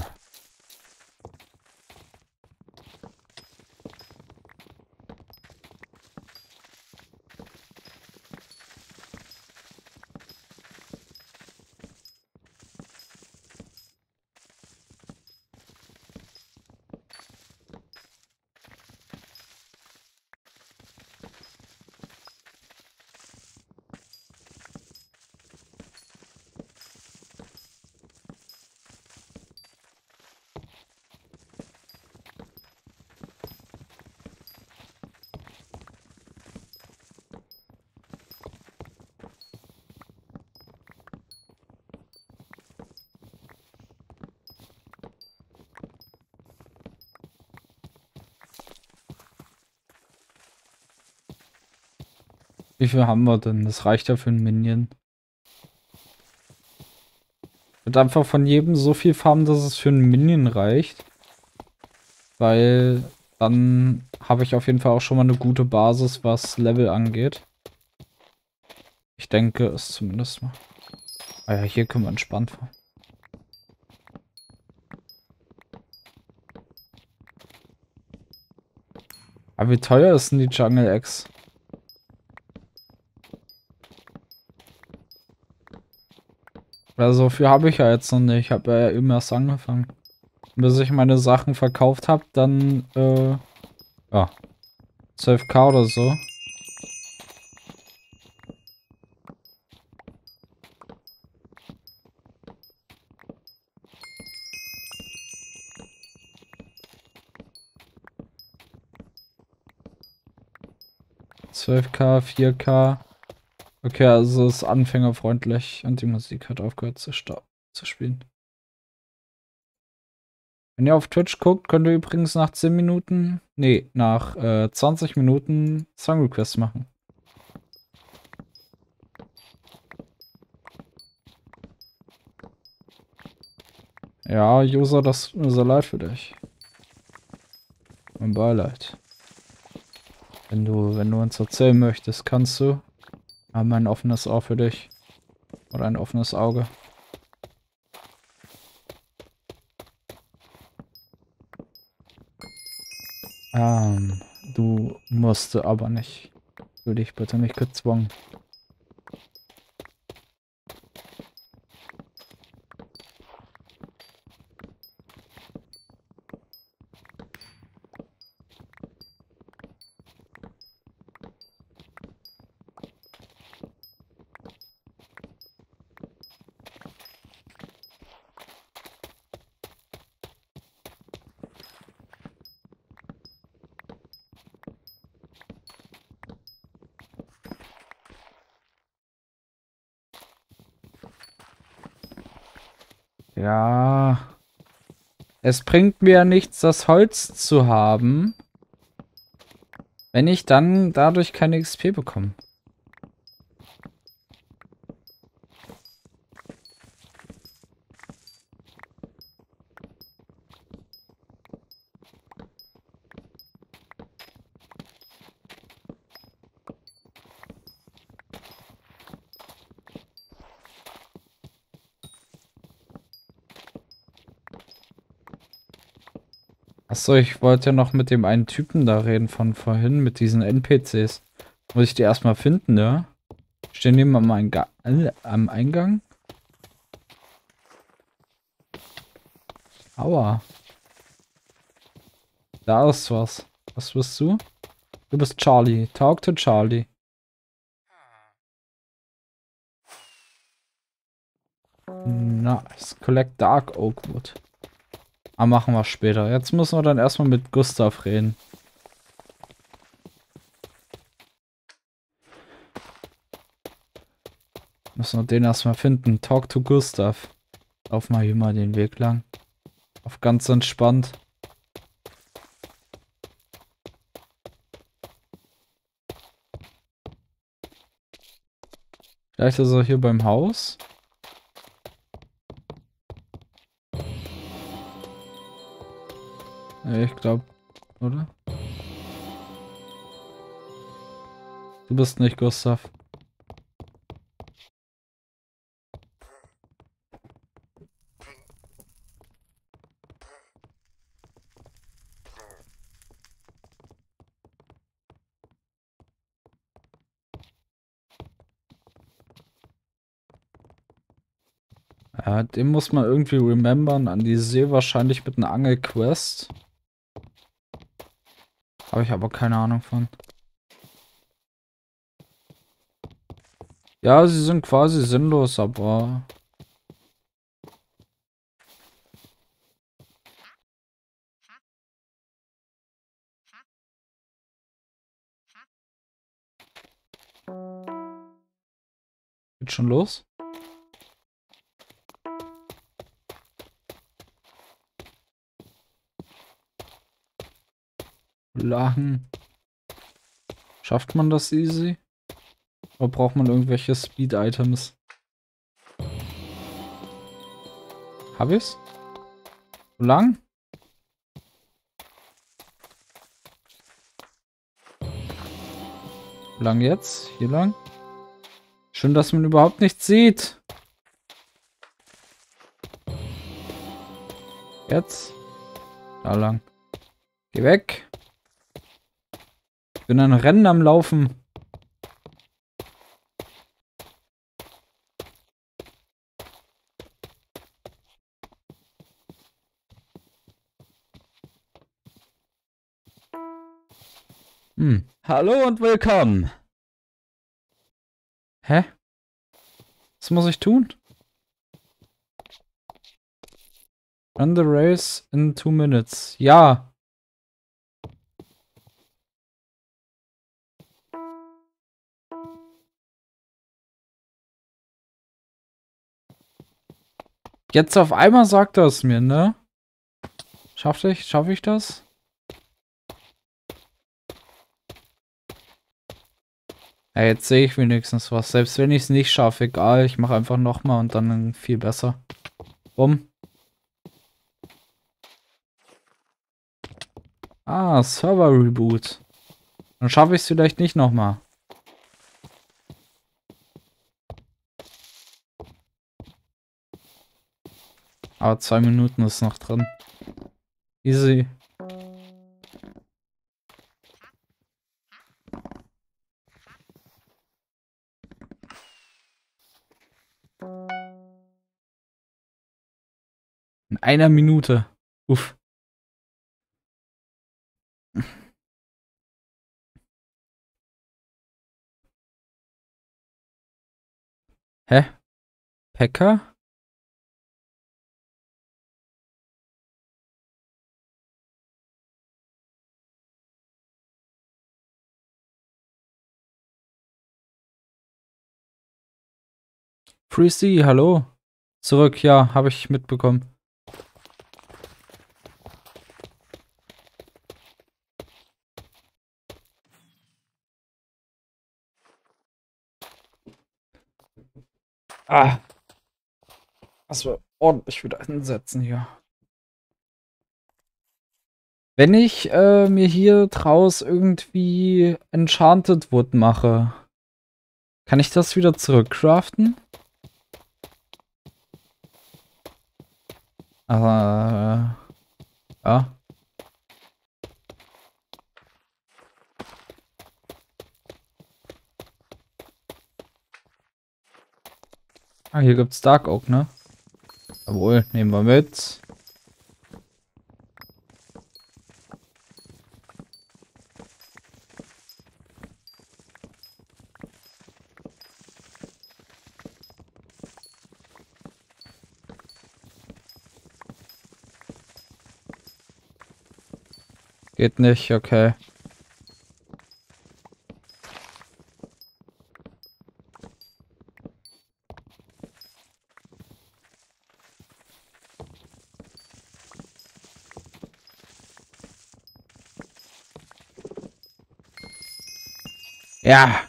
Wie viel haben wir denn? Das reicht ja für einen Minion. Und einfach von jedem so viel farmen, dass es für einen Minion reicht. Weil dann habe ich auf jeden Fall auch schon mal eine gute Basis, was Level angeht. Ich denke es zumindest mal. Ah ja, hier können wir entspannt fahren. Aber wie teuer ist denn die Jungle X? Ja, so viel habe ich ja jetzt noch nicht. Ich habe ja eben erst angefangen. Bis ich meine Sachen verkauft habe, dann, äh, ja, 12k oder so. Zwölf K, 4K. Okay, also es ist anfängerfreundlich und die Musik hat aufgehört zu, zu spielen. Wenn ihr auf Twitch guckt, könnt ihr übrigens nach 10 Minuten, nee, nach äh, 20 Minuten Song Request machen. Ja, User, das tut mir so leid für dich. Mein Beileid. Wenn du, wenn du uns erzählen möchtest, kannst du. Wir haben ein offenes Ohr für dich. Oder ein offenes Auge. Ähm, du musst aber nicht. Fühl dich bitte nicht gezwungen. Es bringt mir nichts, das Holz zu haben, wenn ich dann dadurch keine XP bekomme. Achso, ich wollte ja noch mit dem einen Typen da reden von vorhin, mit diesen NPCs. Muss ich die erstmal finden, ne? Stehen die äh, am Eingang? Aua. Da ist was. Was bist du? Du bist Charlie. Talk to Charlie. Nice. Collect Dark Oakwood. Aber machen wir später. Jetzt müssen wir dann erstmal mit Gustav reden. Müssen wir den erstmal finden. Talk to Gustav. Lauf mal hier mal den Weg lang. Auf ganz entspannt. Vielleicht ist er hier beim Haus. Ich glaube, oder? Du bist nicht Gustav. Ja, den muss man irgendwie remembern an die See wahrscheinlich mit einer Angelquest. Habe ich aber keine Ahnung von. Ja, sie sind quasi sinnlos, aber... Schon los? Lachen. Schafft man das easy? Oder braucht man irgendwelche Speed-Items? Hab ich's? Wo lang? Lang jetzt? Hier lang? Schön, dass man überhaupt nichts sieht. Jetzt? Da lang. Geh weg. Ich bin ein Rennen am Laufen. Hm. Hallo und willkommen. Hä? Was muss ich tun? Run the race in two minutes. Ja. Jetzt auf einmal sagt er es mir, ne? Schaffe ich, schaffe ich das? Ja, jetzt sehe ich wenigstens was. Selbst wenn ich es nicht schaffe, egal. Ich mache einfach nochmal und dann viel besser. Bumm. Ah, Server Reboot. Dann schaffe ich es vielleicht nicht nochmal. Aber zwei Minuten ist noch drin. Easy. In einer Minute. Uff. Hä? Pekka? Freezy, hallo? Zurück, ja, habe ich mitbekommen. Ah. Das wir ordentlich wieder hinsetzen hier. Wenn ich äh, mir hier draus irgendwie Enchanted Wood mache, kann ich das wieder zurückcraften? Aber, äh, ja. Ah, hier gibt's Dark Oak, ne? Jawohl, nehmen wir mit. Geht nicht, okay. Ja.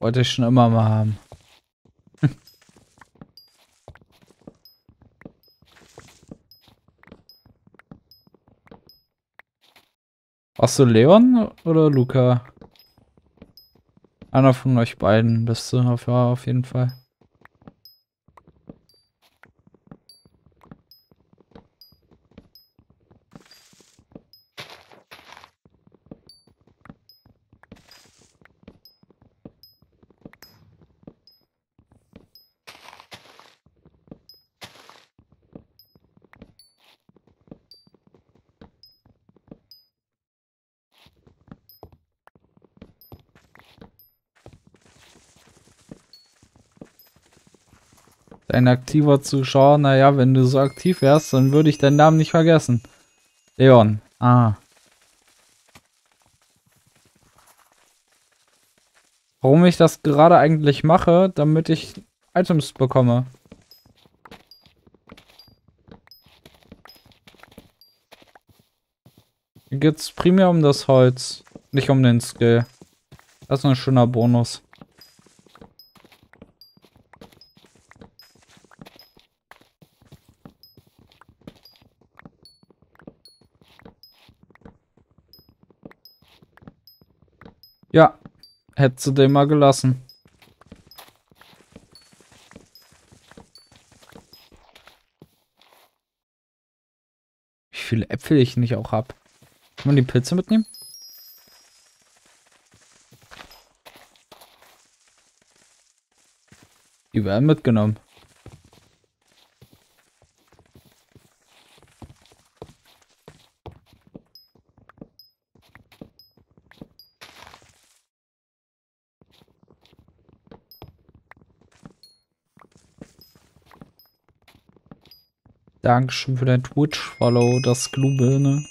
Wollte ich schon immer mal haben. Warst du Leon oder Luca? Einer von euch beiden bist du auf jeden Fall. Ein aktiver Zuschauer, naja, wenn du so aktiv wärst, dann würde ich deinen Namen nicht vergessen. Leon. Ah. Warum ich das gerade eigentlich mache, damit ich Items bekomme. Hier geht's primär um das Holz, nicht um den Skill. Das ist ein schöner Bonus. Ja, hättest du den mal gelassen. Wie viele Äpfel ich nicht auch hab. Kann man die Pilze mitnehmen? Die werden mitgenommen. Dankeschön für dein Twitch-Follow, das Glubelne.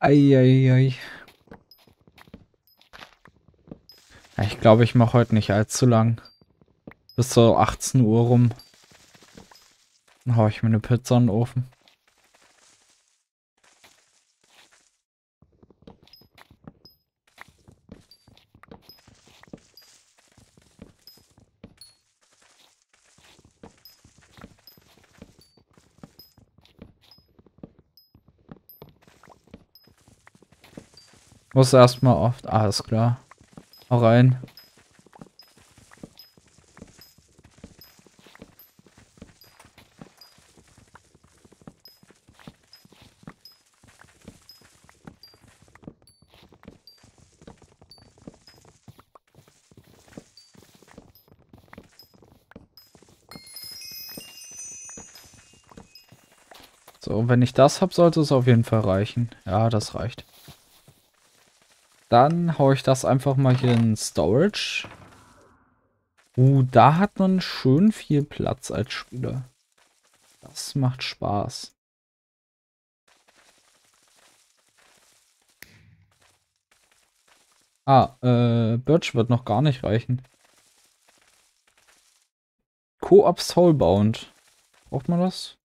Eieiei. Ich glaube, ich mache heute nicht allzu lang. Bis so 18 Uhr rum. Dann hau ich mir eine Pizza in den Ofen. Muss erstmal oft. Alles klar. Hau rein. So, wenn ich das habe, sollte es auf jeden Fall reichen. Ja, das reicht. Dann haue ich das einfach mal hier in Storage. Uh, da hat man schön viel Platz als Spieler. Das macht Spaß. Ah, äh, Birch wird noch gar nicht reichen. Co-op Soulbound. Braucht man das?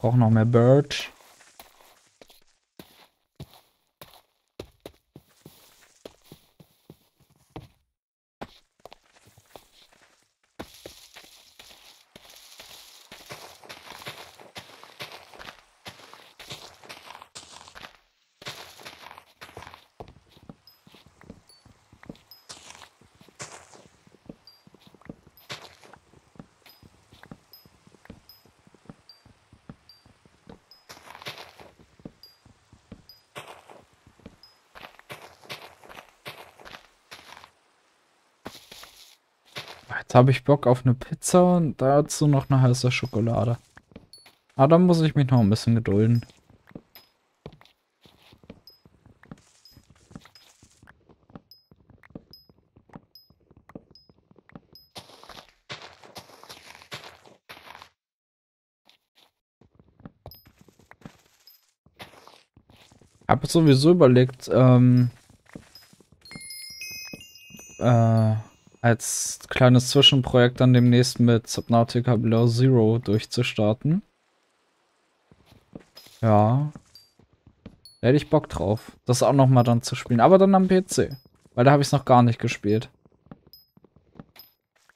Braucht noch mehr Birch. Jetzt habe ich Bock auf eine Pizza und dazu noch eine heiße Schokolade. Aber dann muss ich mich noch ein bisschen gedulden. habe sowieso überlegt, ähm, äh, als kleines Zwischenprojekt dann demnächst mit Subnautica Below Zero durchzustarten. Ja. Da hätte ich Bock drauf, das auch nochmal dann zu spielen. Aber dann am PC. Weil da habe ich es noch gar nicht gespielt.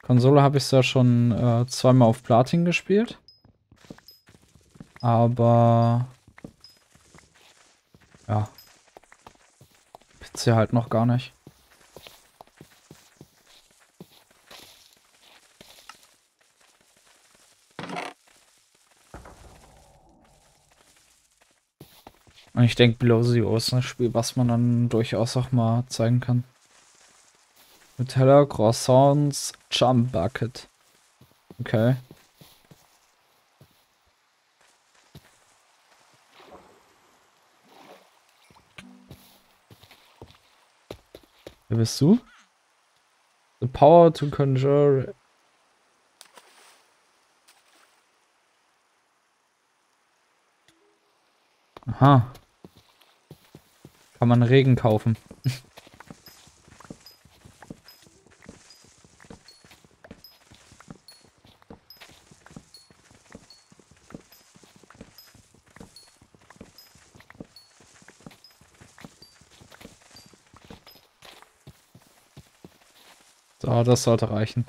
Konsole habe ich es ja schon äh, zweimal auf Platin gespielt. Aber... Ja. PC halt noch gar nicht. Und ich denke, Below Zero ist ein Spiel, was man dann durchaus auch mal zeigen kann. Nutella, Croissants, Jump Bucket. Okay. Wer bist du? The power to conjure Aha. Kann man Regen kaufen. so, das sollte reichen.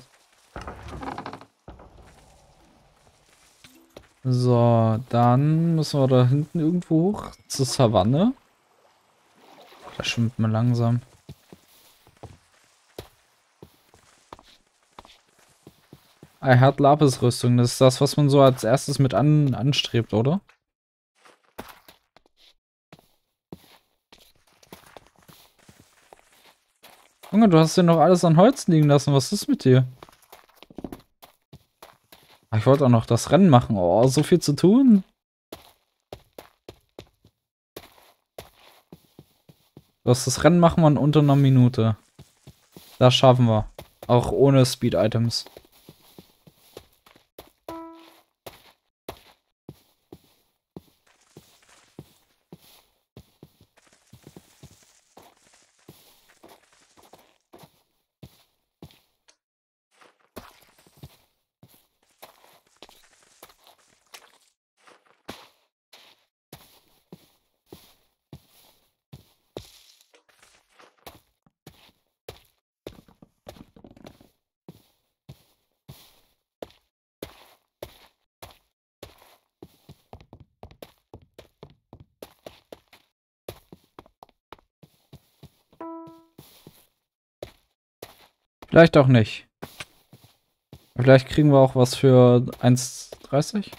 So, dann müssen wir da hinten irgendwo hoch zur Savanne. Da schwimmt man langsam. I hat Lapis-Rüstung. Das ist das, was man so als erstes mit an anstrebt, oder? Junge, du hast ja noch alles an Holz liegen lassen. Was ist mit dir? Ah, Ich wollte auch noch das Rennen machen. Oh, so viel zu tun. Das, das Rennen machen wir in unter einer Minute. Das schaffen wir. Auch ohne Speed-Items. Vielleicht auch nicht. Vielleicht kriegen wir auch was für 1,30?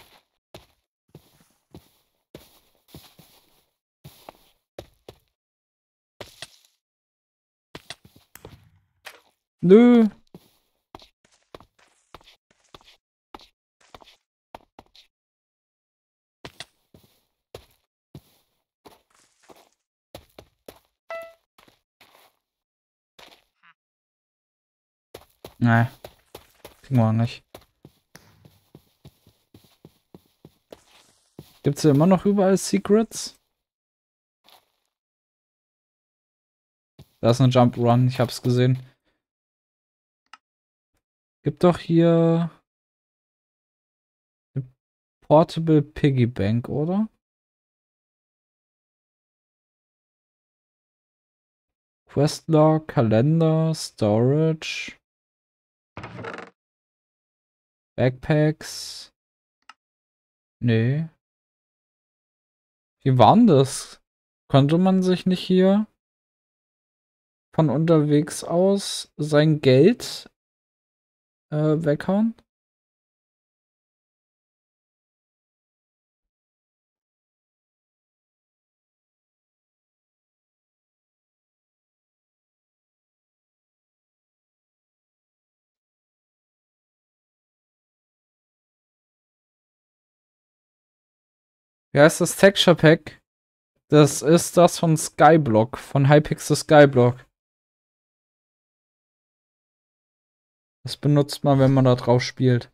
Nö. Nee. Kriegen wir auch nicht. Gibt's hier immer noch überall Secrets? Da ist eine Jump Run, ich hab's gesehen. Gibt doch hier eine Portable Piggy Bank, oder? Questlog, Kalender, Storage. Backpacks. Nee. Wie war denn das? Konnte man sich nicht hier von unterwegs aus sein Geld äh, weghauen? Wie heißt das Texture Pack? Das ist das von Skyblock, von Hypixel Skyblock. Das benutzt man, wenn man da drauf spielt.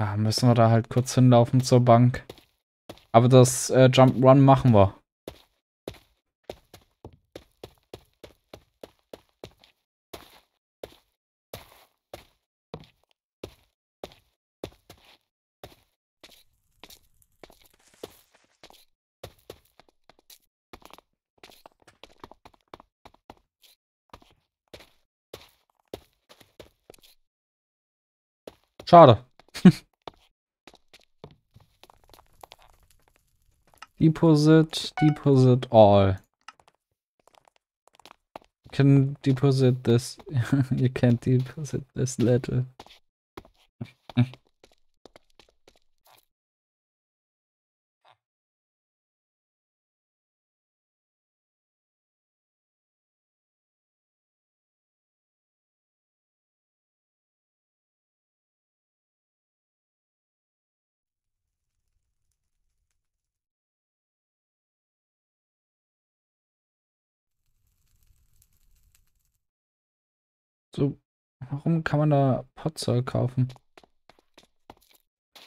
Ah, müssen wir da halt kurz hinlaufen zur Bank. Aber das äh, Jump Run machen wir. Schade. Deposit, deposit all. Can deposit this. you can't deposit this little. So, warum kann man da Potzeug kaufen?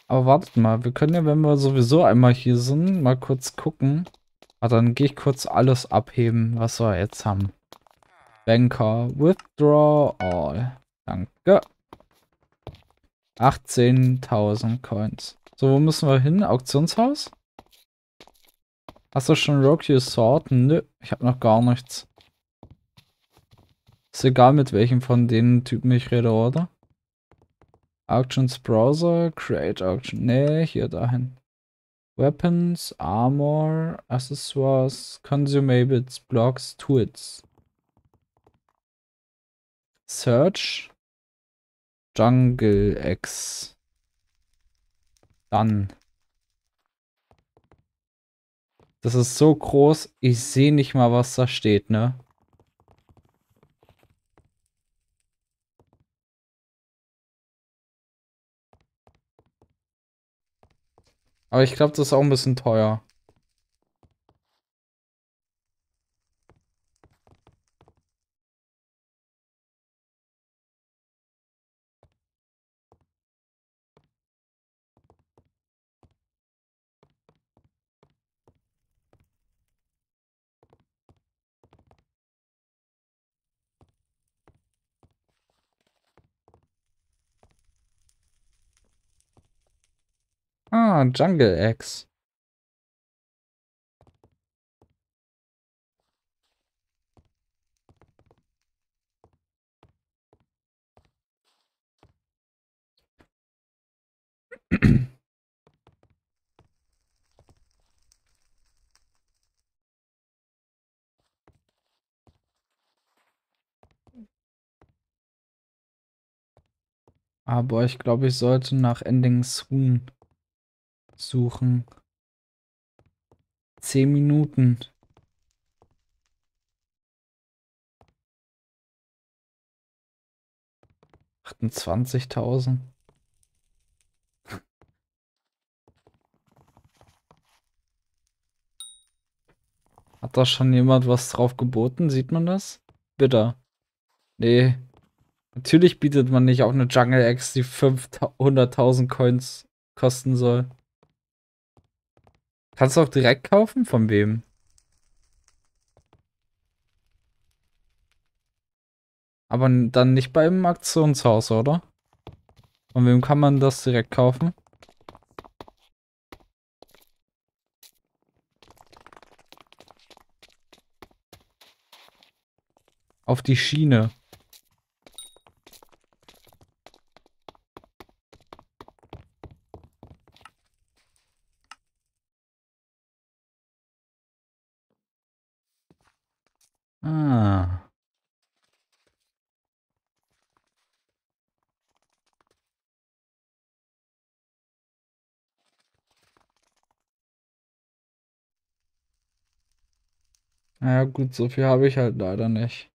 Aber wartet mal, wir können ja, wenn wir sowieso einmal hier sind, mal kurz gucken. Ah, dann gehe ich kurz alles abheben, was wir jetzt haben. Banker, Withdraw All. Danke. 18.000 Coins. So, wo müssen wir hin? Auktionshaus? Hast du schon Rocky Sword? Nö, ich habe noch gar nichts. Ist egal, mit welchem von den Typen ich rede, oder? Auctions Browser, Create Auction. Nee, hier dahin. Weapons, Armor, Accessoires, Consumables, Blocks, Tools. Search. Jungle X. Dann. Das ist so groß, ich sehe nicht mal, was da steht, ne? Aber ich glaube, das ist auch ein bisschen teuer. Ah, Jungle X. Aber ich glaube, ich sollte nach Ending Soon suchen. Zehn Minuten. Achtundzwanzigtausend. Hat da schon jemand was drauf geboten? Sieht man das? Bitte. Nee. Natürlich bietet man nicht auch eine Jungle X, die 500.000 Coins kosten soll. Kannst du auch direkt kaufen? Von wem? Aber dann nicht beim Aktionshaus, oder? Von wem kann man das direkt kaufen? Auf die Schiene. Ah. Ja gut, so viel habe ich halt leider nicht.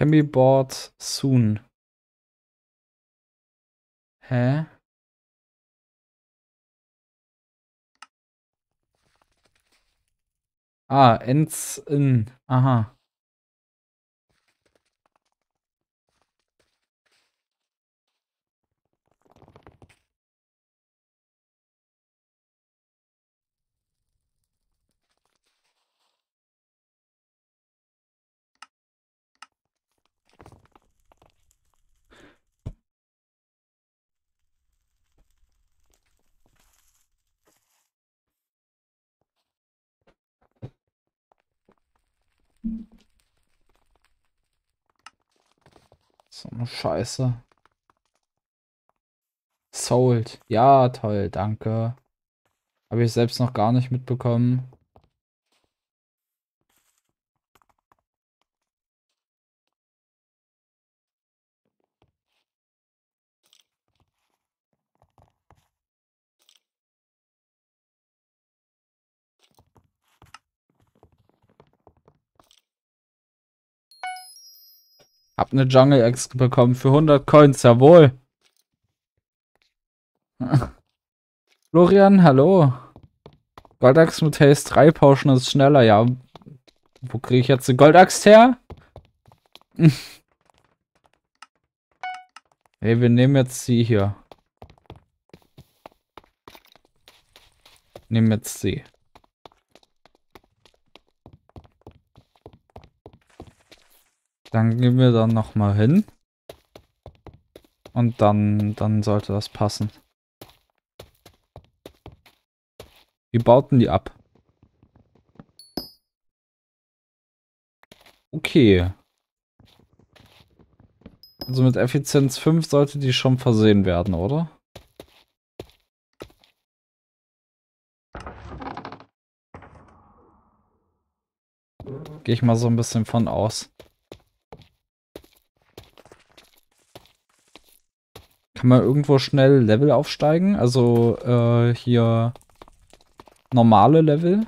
Can be bought soon. Hä? Ah, ends in. Aha. So eine Scheiße. Sold. Ja, toll, danke. Habe ich selbst noch gar nicht mitbekommen. Hab eine Jungle X bekommen für 100 Coins, jawohl. Florian, hallo. Goldax mit Haste 3 Potion ist schneller, ja. Wo kriege ich jetzt eine Goldaxt her? hey, wir nehmen jetzt sie hier. Nehmen jetzt sie. Dann gehen wir dann noch mal hin. Und dann, dann sollte das passen. Wie bauten die ab? Okay. Also mit Effizienz 5 sollte die schon versehen werden, oder? Gehe ich mal so ein bisschen von aus. Kann man irgendwo schnell Level aufsteigen? Also äh, hier normale Level?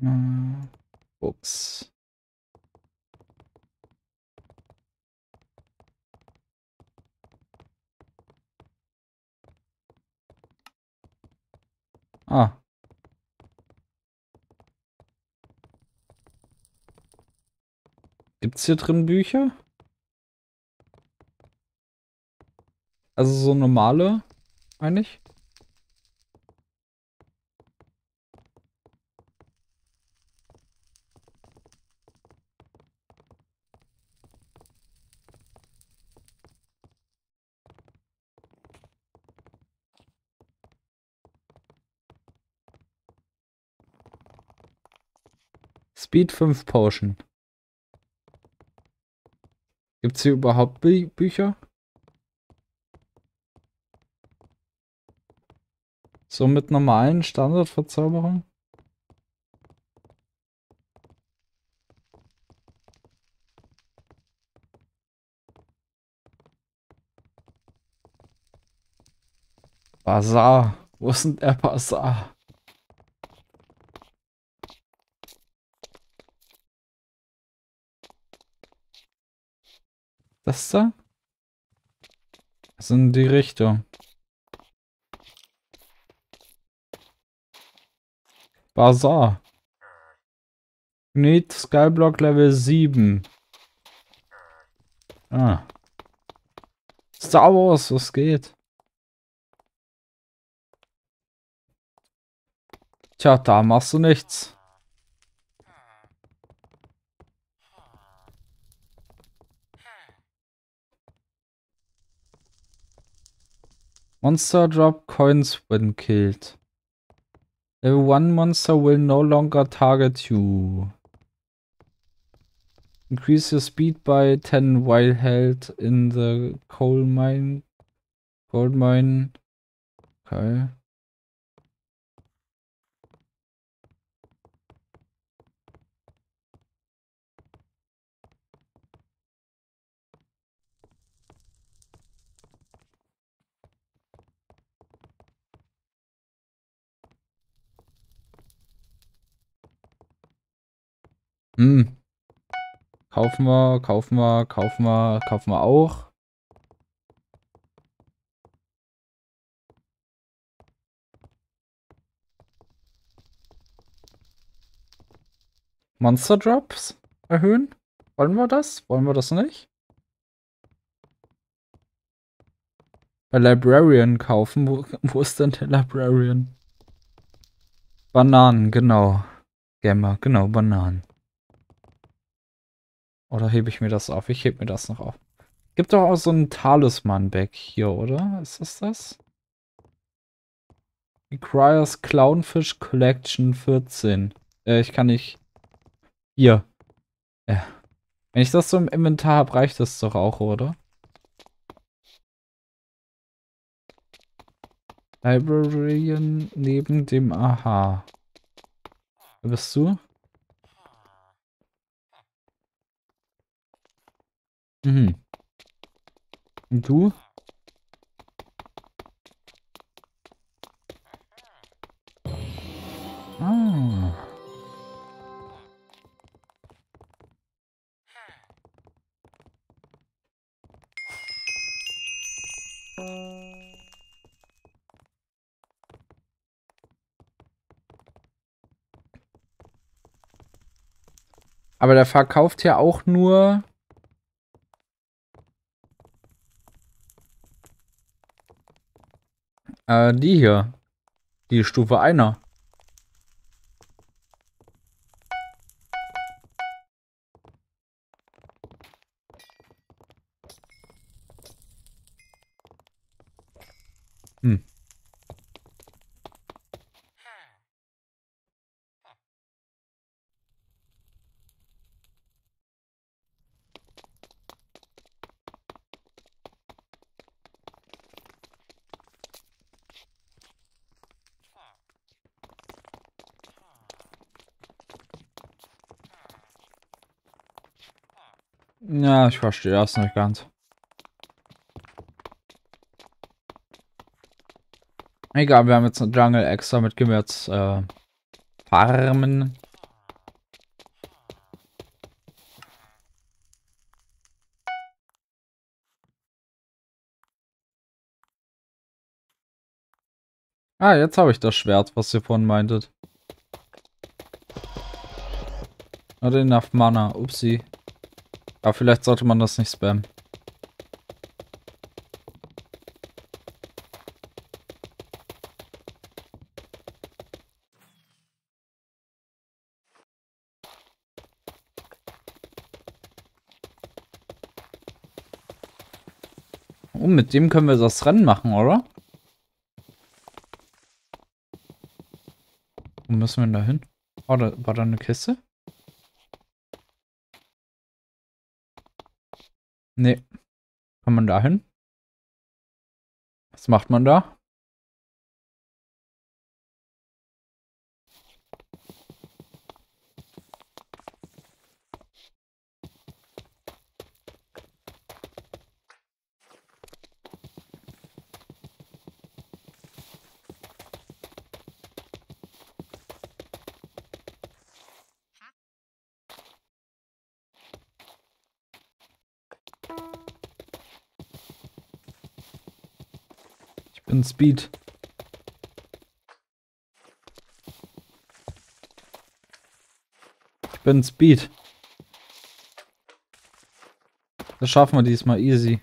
Hm, Books. Ah. Gibt's hier drin Bücher? Also so normale, meine ich? Speed 5 Potion. Gibt's hier überhaupt Bü Bücher? So mit normalen Standardverzauberungen? Bazar. Wo ist denn der Bazar? Das da? Das in die Richtung. Bazaar. Need Skyblock Level 7. Ah. Star Wars, was geht? Tja, da machst du nichts. Monster drop coins when killed. Level 1 monster will no longer target you. Increase your speed by 10 while held in the coal mine. Gold mine. Okay. Hm. Kaufen wir, kaufen wir, kaufen wir, kaufen wir auch. Monster Drops erhöhen? Wollen wir das? Wollen wir das nicht? Bei Librarian kaufen. Wo, wo ist denn der Librarian? Bananen, genau. Gamma, genau, Bananen. Oder hebe ich mir das auf? Ich hebe mir das noch auf. Gibt doch auch so einen Talisman-Bag hier, oder? Ist das das? Requires Clownfish Collection 14. Äh, ich kann nicht... Hier. Ja. Wenn ich das so im Inventar habe, reicht das doch auch, oder? Librarian neben dem Aha. Wer bist du? Mhm. Und du? Ah. Aber der verkauft ja auch nur Äh, die hier. Die Stufe 1. Ich verstehe das nicht ganz. Egal, wir haben jetzt einen Jungle extra, mit gehen wir jetzt äh, farmen. Ah, jetzt habe ich das Schwert, was ihr vorhin meintet. Not enough Mana, upsie. Aber vielleicht sollte man das nicht spammen. Oh, mit dem können wir das Rennen machen, oder? Wo müssen wir denn da hin? Oh, da, war da eine Kiste? Nee. Kann man da hin? Was macht man da? Bin Speed. Ich bin Speed. Das schaffen wir diesmal easy.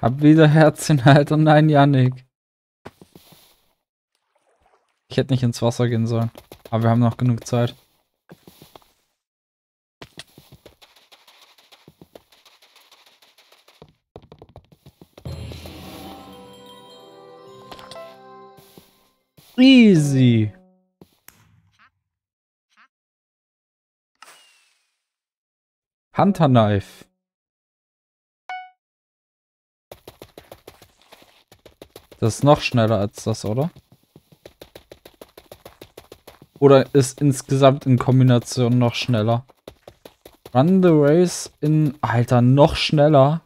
Hab wieder Herzinhalt und nein, Yannick. Ich hätte nicht ins Wasser gehen sollen. Aber wir haben noch genug Zeit. Hunter Knife. Das ist noch schneller als das, oder? Oder ist insgesamt in Kombination noch schneller? Run the race in... Alter, noch schneller.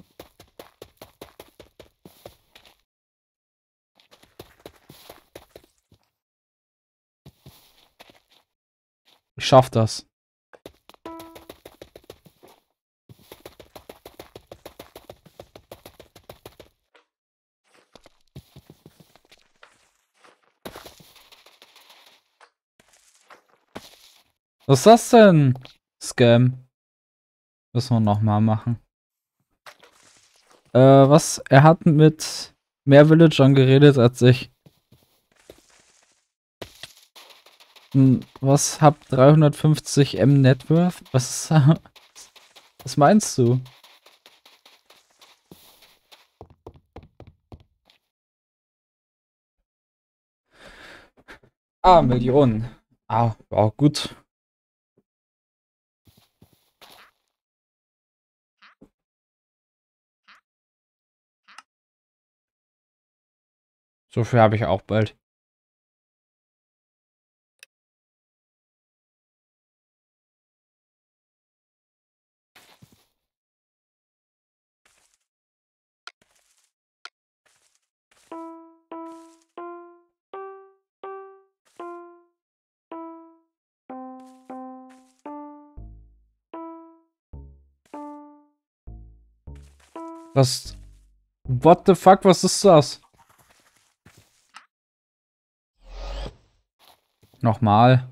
Ich schaff das. Was ist das denn? Scam. Müssen wir nochmal machen. Äh, was? Er hat mit mehr Villagern geredet als ich. Hm, Was hab 350 M Networth? Was Was meinst du? Ah, Millionen. Ah, wow, gut. So viel habe ich auch bald. Was? What the fuck, was ist das? Nochmal.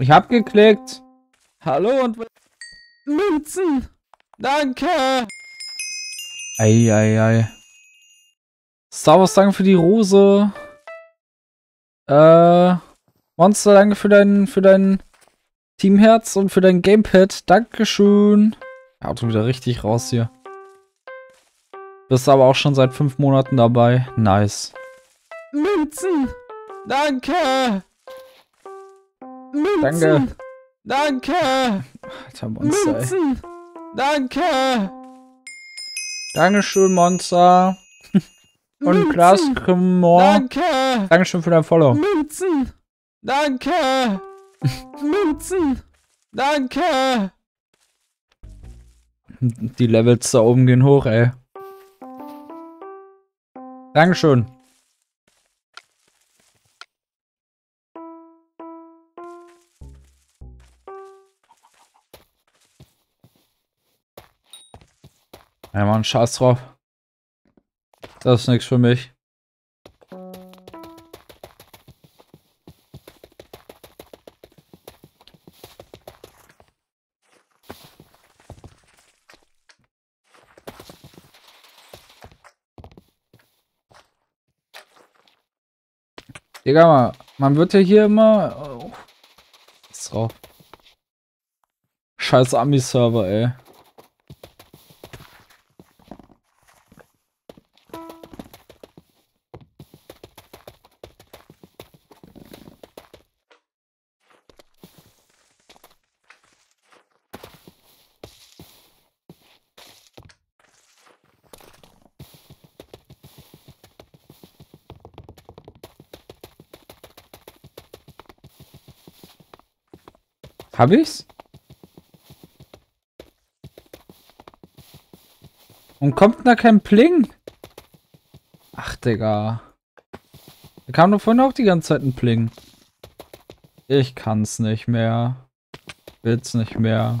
Ich hab geklickt. Hallo und Münzen. Danke. Ei, ei, ei. Star Wars, danke für die Rose. Äh, Monster, danke für dein, für dein Teamherz und für dein Gamepad. Dankeschön. Auto wieder richtig raus hier. Bist aber auch schon seit fünf Monaten dabei. Nice. Münzen. Danke. Münzen. Danke. Danke. Alter Monster, ey. Münzen. Danke. Dankeschön, Monster. Und. Klaas. Danke. Dankeschön für dein Follow. Münzen. Danke. Münzen. Danke. Die Levels da oben gehen hoch, ey. Dankeschön. Ja, Mann, scheiß drauf. Das ist nichts für mich. Digga, man wird ja hier immer. Oh, ist drauf. Scheiß Ami-Server, ey. Hab ich's? Und kommt da kein Pling? Ach, Digga. Da kam doch vorhin auch die ganze Zeit ein Pling. Ich kann's nicht mehr. Will's nicht mehr.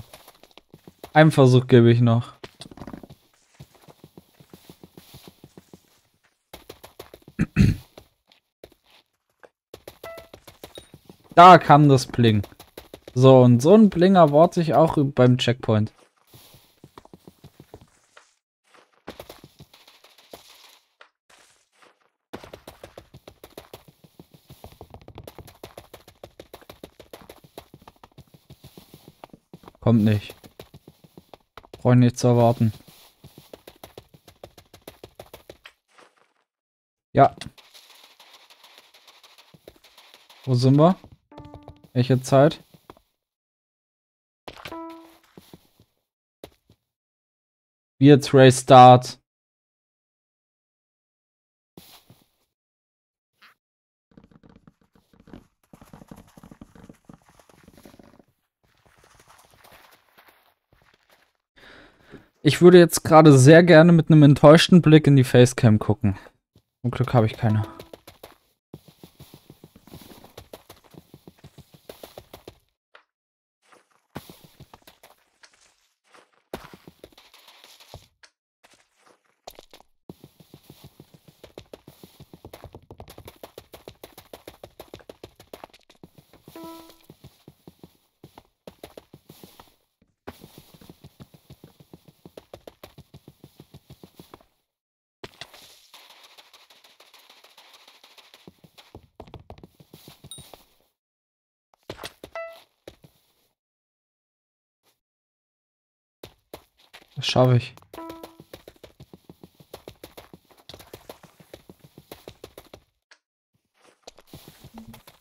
Einen Versuch gebe ich noch. Da kam das Pling. So, und so ein Bling erwarte ich auch beim Checkpoint. Kommt nicht. Brauche ich nicht zu erwarten. Ja. Wo sind wir? Welche Zeit? Wie jetzt Race Start. Ich würde jetzt gerade sehr gerne mit einem enttäuschten Blick in die Facecam gucken. Zum Glück habe ich keine. Das schaffe ich.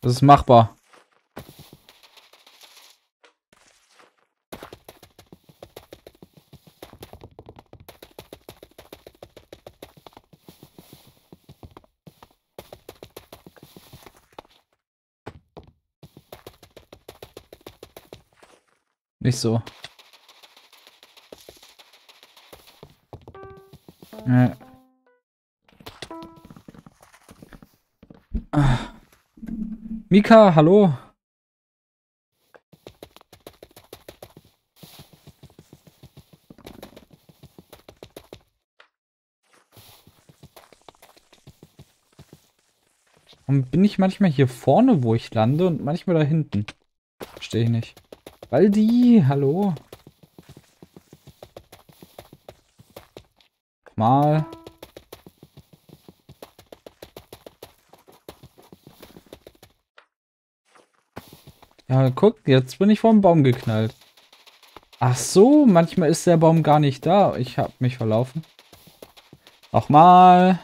Das ist machbar. Nicht so. Ja. Ah. Mika, hallo. Und bin ich manchmal hier vorne, wo ich lande und manchmal da hinten. Verstehe ich nicht. Waldi, hallo? Mal. Ja, guck, jetzt bin ich vom Baum geknallt. Ach so, manchmal ist der Baum gar nicht da. Ich habe mich verlaufen. Nochmal.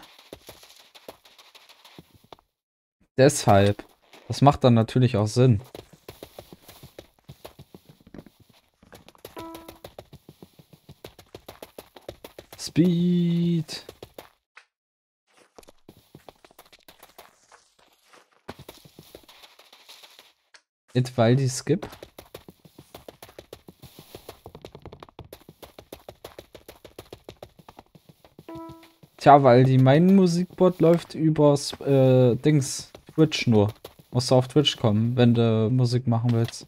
Deshalb. Das macht dann natürlich auch Sinn. Speed. Itwaldi Skip. Tja, weil die mein Musikbot läuft übers äh, Dings Twitch nur. Musst du auf Twitch kommen, wenn du Musik machen willst.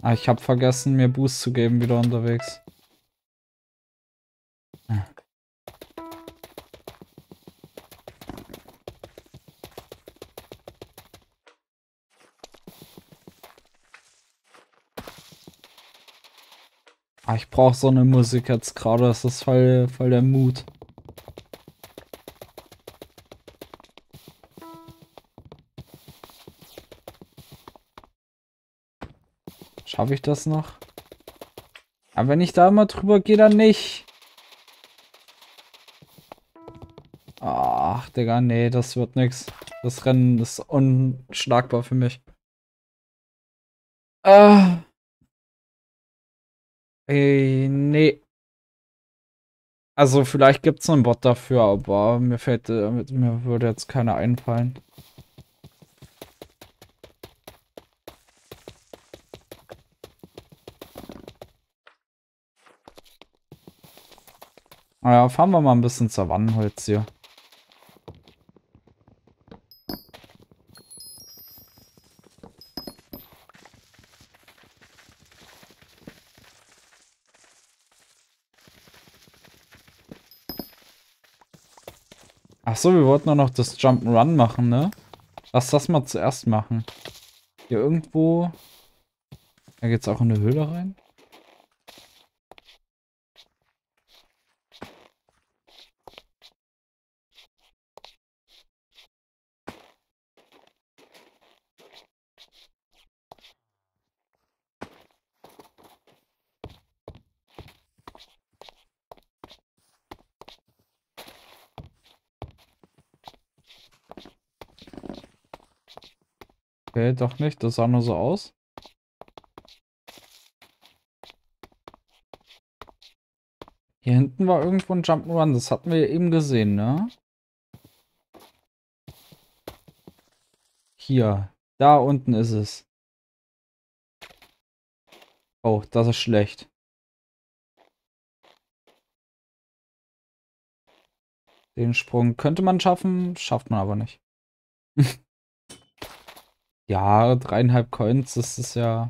Ah, ich habe vergessen, mir Boost zu geben, wieder unterwegs. Brauche so eine Musik jetzt gerade, das ist voll, voll der Mut. Schaffe ich das noch? Aber wenn ich da mal drüber gehe, dann nicht. Ach, Digga, nee, das wird nix. Das Rennen ist unschlagbar für mich. Ah. Ey, nee. Also vielleicht gibt es einen Bot dafür, aber mir fällt, äh, mir würde jetzt keiner einfallen. Naja, fahren wir mal ein bisschen Savannenholz hier. So, wir wollten nur noch das Jump'n'Run machen, ne? Lass das mal zuerst machen. Hier irgendwo... Da geht's auch in eine Höhle rein. Okay, doch nicht. Das sah nur so aus. Hier hinten war irgendwo ein Jump'n'Run. Das hatten wir eben gesehen, ne? Hier. Da unten ist es. Oh, das ist schlecht. Den Sprung könnte man schaffen, schafft man aber nicht. Ja, dreieinhalb Coins, das ist ja...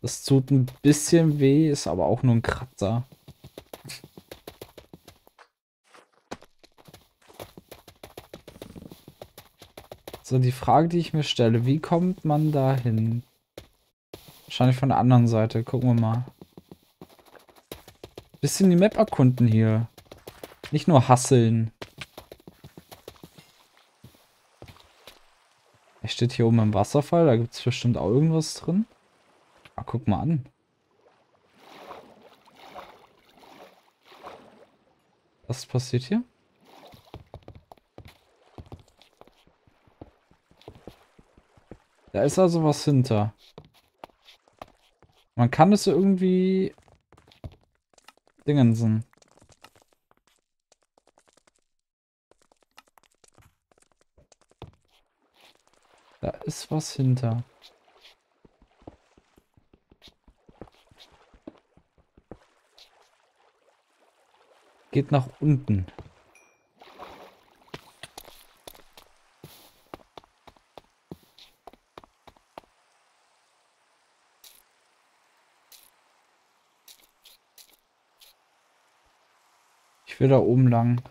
Das tut ein bisschen weh, ist aber auch nur ein Kratzer. So, die Frage, die ich mir stelle, wie kommt man da hin? Wahrscheinlich von der anderen Seite, gucken wir mal. Bisschen die Map erkunden hier. Nicht nur hasseln. Er steht hier oben im Wasserfall, da gibt es bestimmt auch irgendwas drin. Ah, guck mal an. Was passiert hier? Da ist also was hinter. Man kann es irgendwie Dingensen. Da ist was hinter. Geht nach unten. Ich will da oben lang.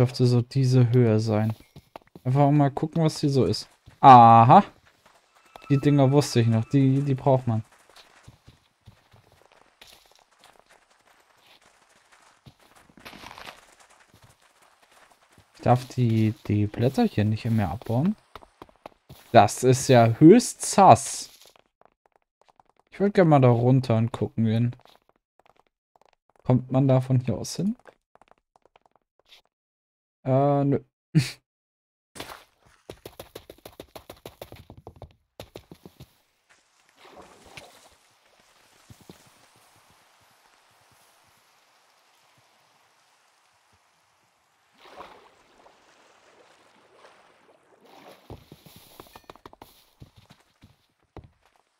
Dürfte so diese Höhe sein. Einfach mal gucken, was hier so ist. Aha. Die Dinger wusste ich noch. Die, die braucht man. Ich darf die, die Blätter hier nicht mehr abbauen. Das ist ja höchst sass. Ich würde gerne mal da runter und gucken gehen. Kommt man da von hier aus hin? Äh, nö.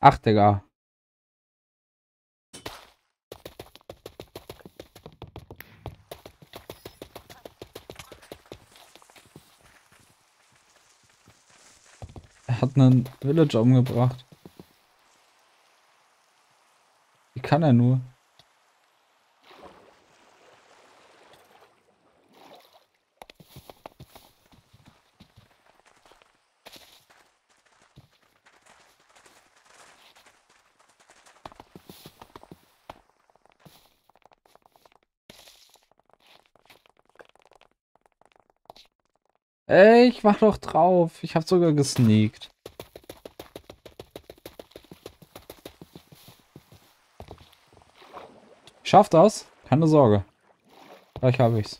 Ach, Digga. Hat einen Villager umgebracht. Wie kann er nur? Ey, ich war doch drauf. Ich habe sogar gesneakt. Ich schaff das. Keine Sorge. Gleich habe ich's.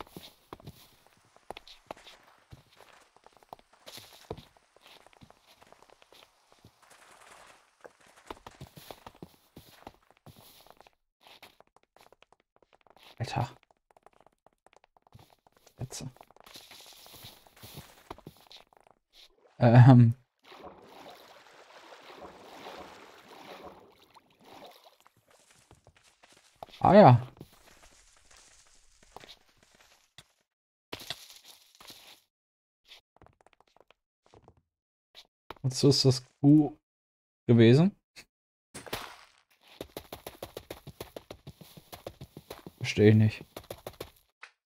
Alter. Jetzt. Ähm. Ah ja. Und so ist das Q gewesen. Verstehe ich nicht.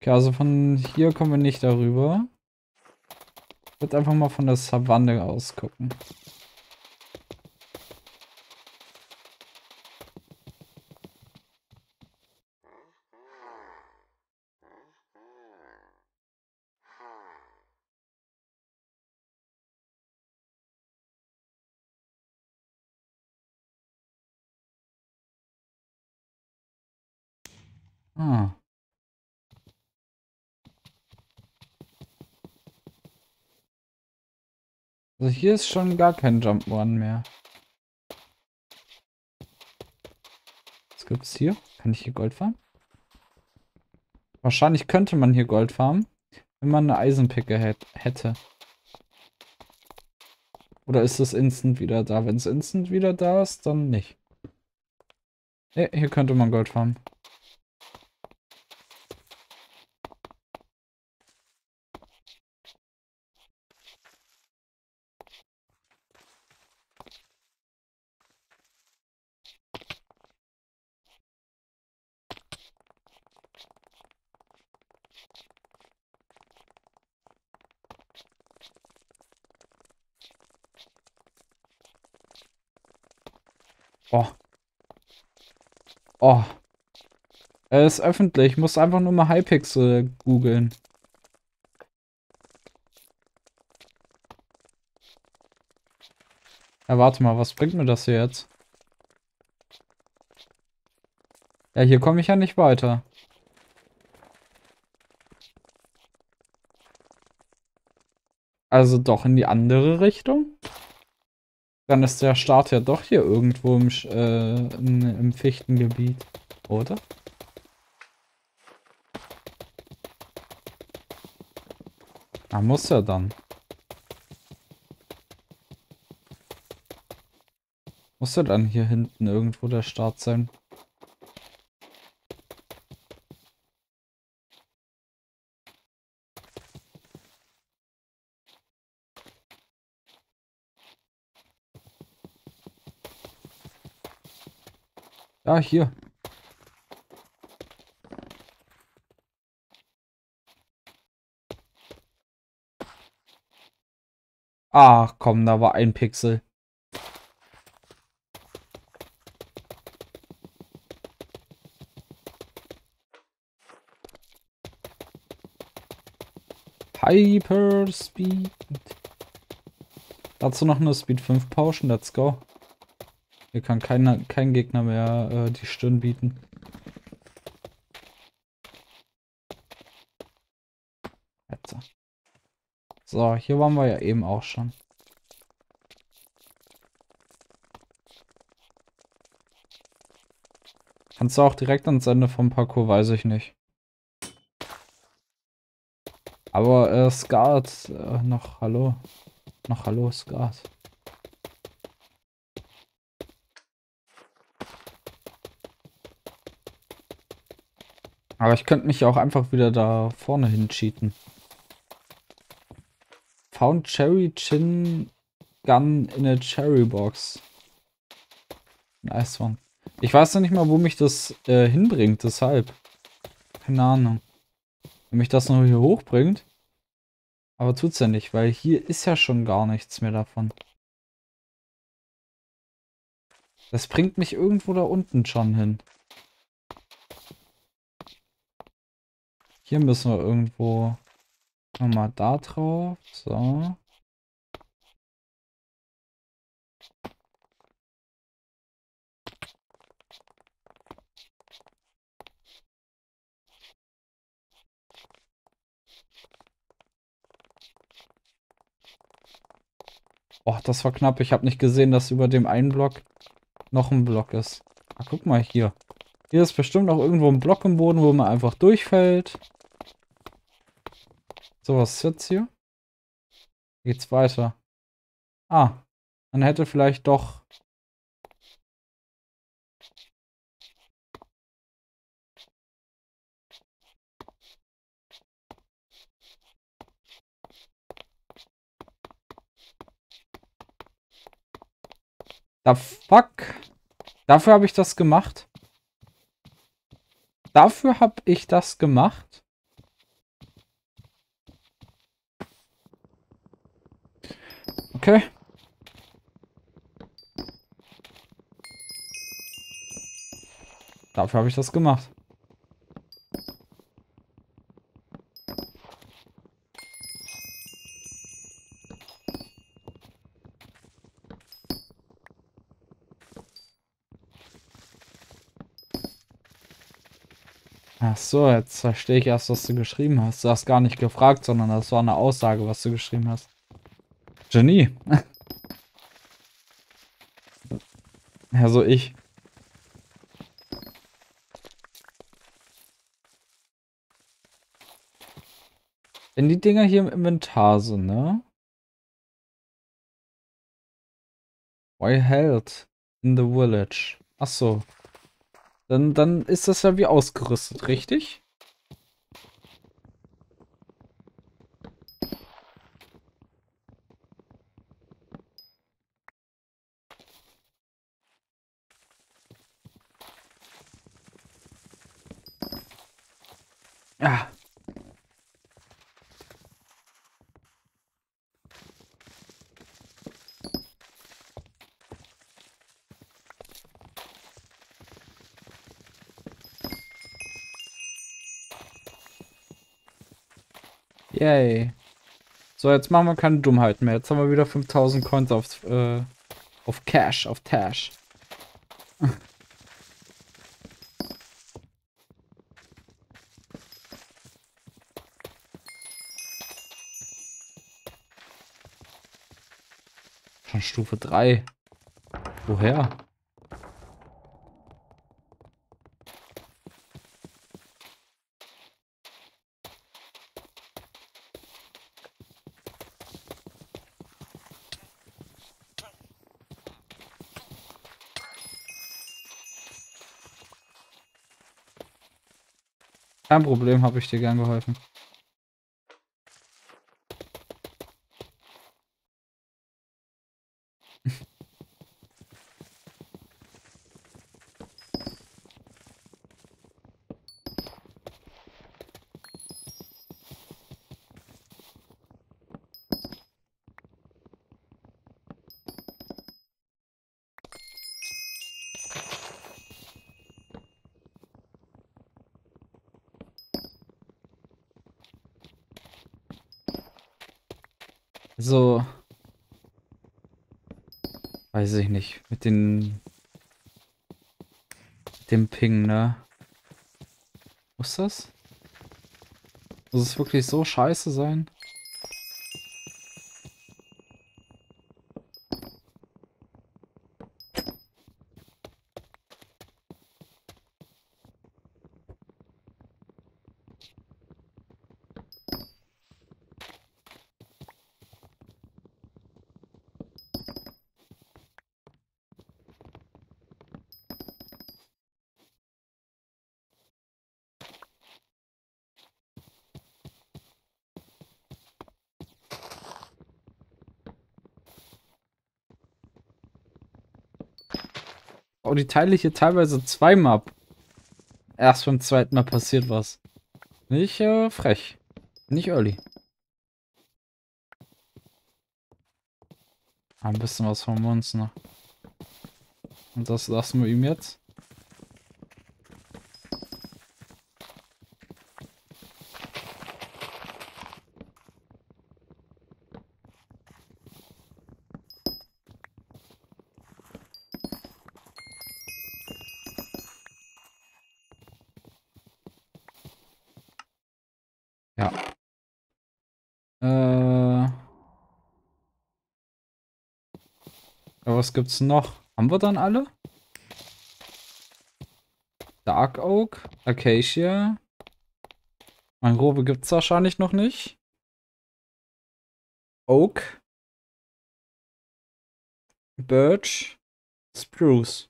Okay, also von hier kommen wir nicht darüber. Ich würde einfach mal von der Savanne aus gucken. Ah. Also hier ist schon gar kein Jump One mehr. Was gibt's hier? Kann ich hier Gold farmen? Wahrscheinlich könnte man hier Gold farmen, wenn man eine Eisenpicke hätte. Oder ist es instant wieder da? Wenn es instant wieder da ist, dann nicht. Ne, hier könnte man Gold farmen. Oh. Oh. Er ist öffentlich. Ich muss einfach nur mal Hypixel googeln. Ja, warte mal, was bringt mir das hier jetzt? Ja, hier komme ich ja nicht weiter. Also doch in die andere Richtung? Dann ist der Start ja doch hier irgendwo im, äh, im Fichtengebiet, oder? Ah, muss ja dann. Muss ja dann hier hinten irgendwo der Start sein. Ja, hier. Ach komm, da war ein Pixel. Hyper Speed. Dazu noch eine Speed 5 Potion, let's go. Hier kann keiner, kein Gegner mehr äh, die Stirn bieten. So, hier waren wir ja eben auch schon. Kannst du auch direkt ans Ende vom Parcours, weiß ich nicht. Aber äh, Skat, äh, noch hallo. Noch hallo, Skat. Aber ich könnte mich auch einfach wieder da vorne hin cheaten. Found Cherry Chin Gun in a Cherry Box. Nice one. Ich weiß noch nicht mal, wo mich das äh, hinbringt, deshalb. Keine Ahnung. Wenn mich das noch hier hochbringt. Aber tut's ja nicht, weil hier ist ja schon gar nichts mehr davon. Das bringt mich irgendwo da unten schon hin. Hier müssen wir irgendwo nochmal da drauf. So. Oh, das war knapp. Ich habe nicht gesehen, dass über dem einen Block noch ein Block ist. Ah, guck mal hier. Hier ist bestimmt noch irgendwo ein Block im Boden, wo man einfach durchfällt. So, was ist jetzt hier? Geht's weiter. Ah, man hätte vielleicht doch... Da fuck. Dafür habe ich das gemacht. Dafür habe ich das gemacht. Okay. Dafür habe ich das gemacht. Ach so, jetzt verstehe ich erst, was du geschrieben hast. Du hast gar nicht gefragt, sondern das war eine Aussage, was du geschrieben hast. Genie. ja, so ich. Wenn die Dinger hier im Inventar sind, ne? Why held in the village? Ach so. Dann, dann ist das ja wie ausgerüstet, richtig? Yay. So, jetzt machen wir keine Dummheiten mehr. Jetzt haben wir wieder 5000 Coins auf, äh, auf Cash, auf Tash. Schon Stufe 3. Woher? Kein Problem, habe ich dir gern geholfen. So. Weiß ich nicht. Mit den. Mit dem Ping, ne? Muss das? Muss es wirklich so scheiße sein? Oh, die teile ich hier teilweise zweimal ab. Erst beim zweiten Mal passiert was. Nicht äh, frech. Nicht early. Ein bisschen was von uns noch. Und das lassen wir ihm jetzt. Ja. Äh. Ja, was gibt's noch? Haben wir dann alle? Dark Oak, Acacia. Mangrove gibt's wahrscheinlich noch nicht. Oak. Birch. Spruce.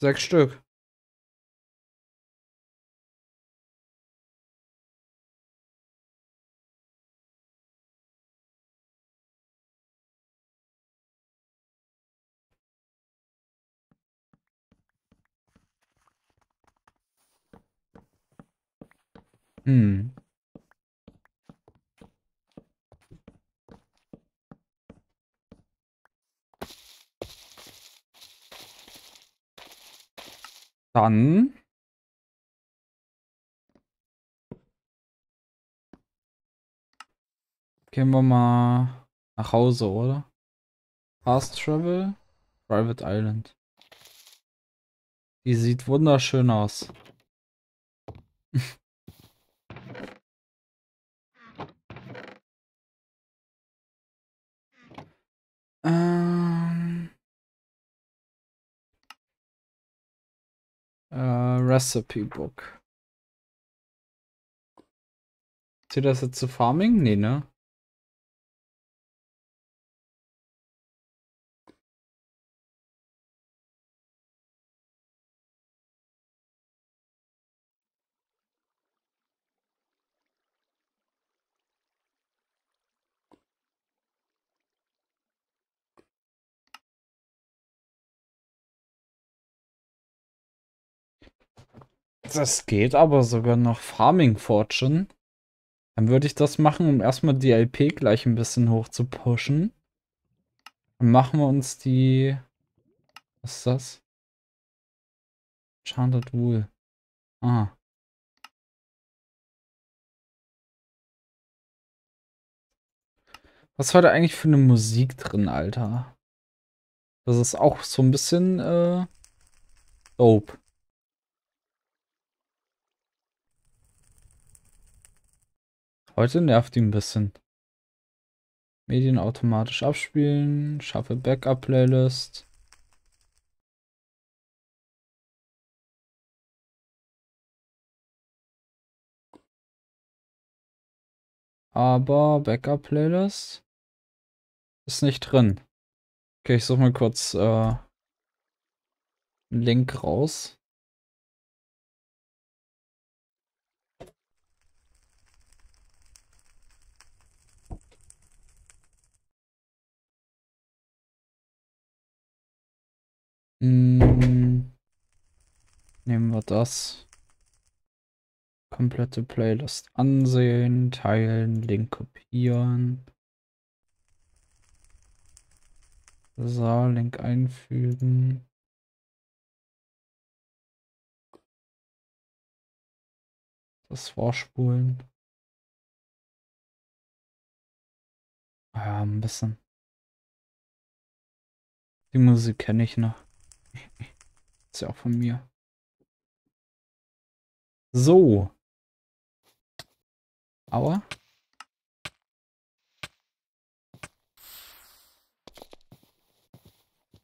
Sechs Stück. Hm. Dann. Gehen wir mal nach Hause, oder? Fast Travel, Private Island. Die sieht wunderschön aus. ähm. Äh, Recipe Book. Zählt das jetzt zu Farming? Nee, ne? Das geht aber sogar noch Farming Fortune. Dann würde ich das machen, um erstmal die LP gleich ein bisschen hoch zu pushen. Dann machen wir uns die. Was ist das? Enchanted Wool. Ah. Was war da eigentlich für eine Musik drin, Alter? Das ist auch so ein bisschen äh, dope. Heute nervt ihn ein bisschen. Medien automatisch abspielen, schaffe Backup-Playlist. Aber Backup-Playlist ist nicht drin. Okay, ich suche mal kurz äh, einen Link raus. Nehmen wir das. Komplette Playlist ansehen, teilen, Link kopieren. So, Link einfügen. Das vorspulen. Ja, ein bisschen. Die Musik kenne ich noch. Ist ja auch von mir. So. Aua.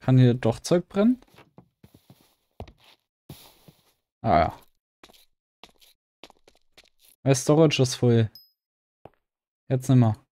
Kann hier doch Zeug brennen? Ah ja. Mein Storage ist voll. Jetzt nimmer.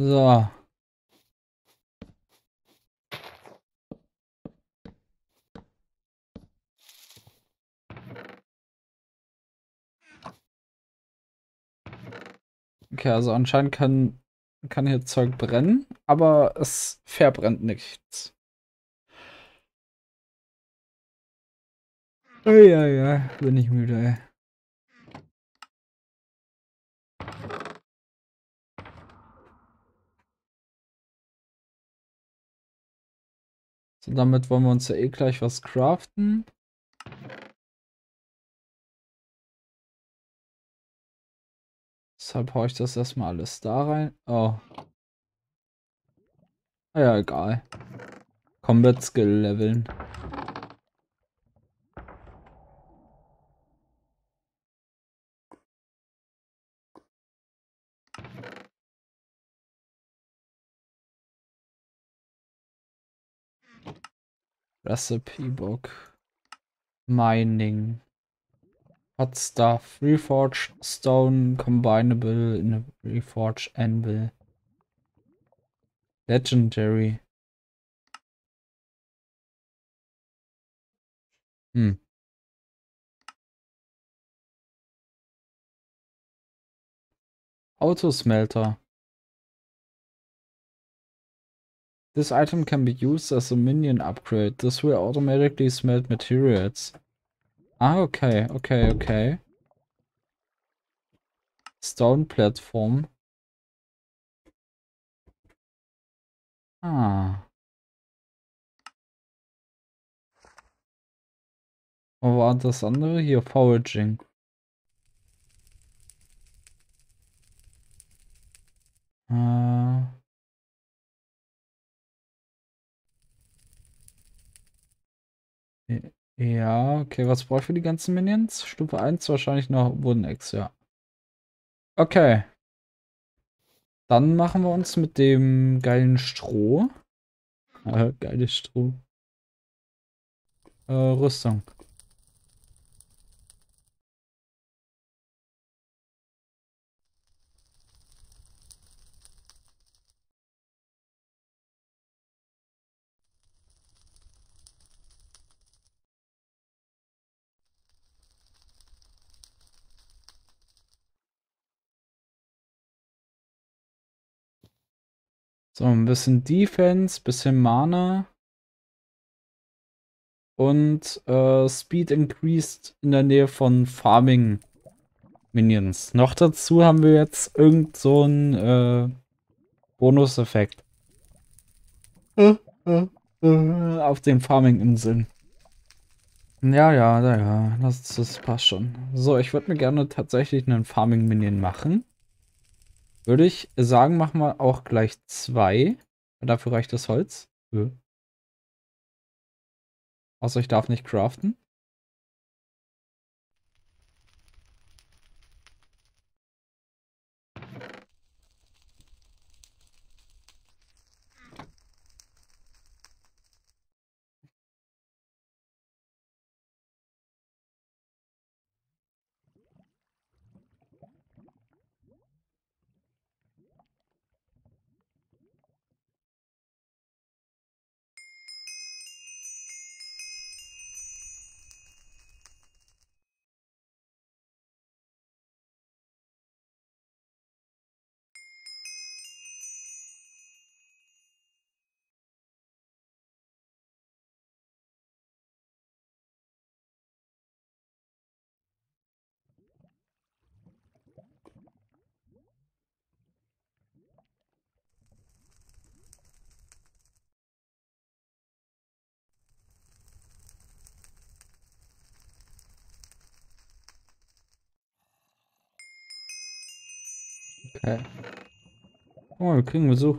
So. Okay, also anscheinend kann, kann hier Zeug brennen, aber es verbrennt nichts. Eieiei, bin ich müde, ey. So, damit wollen wir uns ja eh gleich was craften. Deshalb haue ich das erstmal alles da rein. Oh. Ah ja, egal. Combat Skill leveln. Recipe Book. Mining. Hot Stuff. Reforged Stone Combinable in a Reforged Anvil. Legendary. Hm. Autosmelter. This item can be used as a minion upgrade. This will automatically smelt materials. Ah, okay, okay, okay. Stone Platform. Ah. Wo war das andere? Hier, Foraging. Äh. Ja, okay, was brauche ich für die ganzen Minions? Stufe 1 wahrscheinlich noch Wooden-Ex, ja. Okay. Dann machen wir uns mit dem geilen Stroh. Äh, geiles Stroh. Äh, Rüstung. So, ein bisschen Defense, bisschen Mana. Und äh, Speed increased in der Nähe von Farming Minions. Noch dazu haben wir jetzt irgend so einen äh, Bonuseffekt. Äh, auf den Farming-Inseln. Ja, ja, ja, ja, das, das passt schon. So, ich würde mir gerne tatsächlich einen Farming-Minion machen. Würde ich sagen, machen wir auch gleich zwei. Dafür reicht das Holz. Ja. Außer ich darf nicht craften. Okay. Oh, wir kriegen Besuch.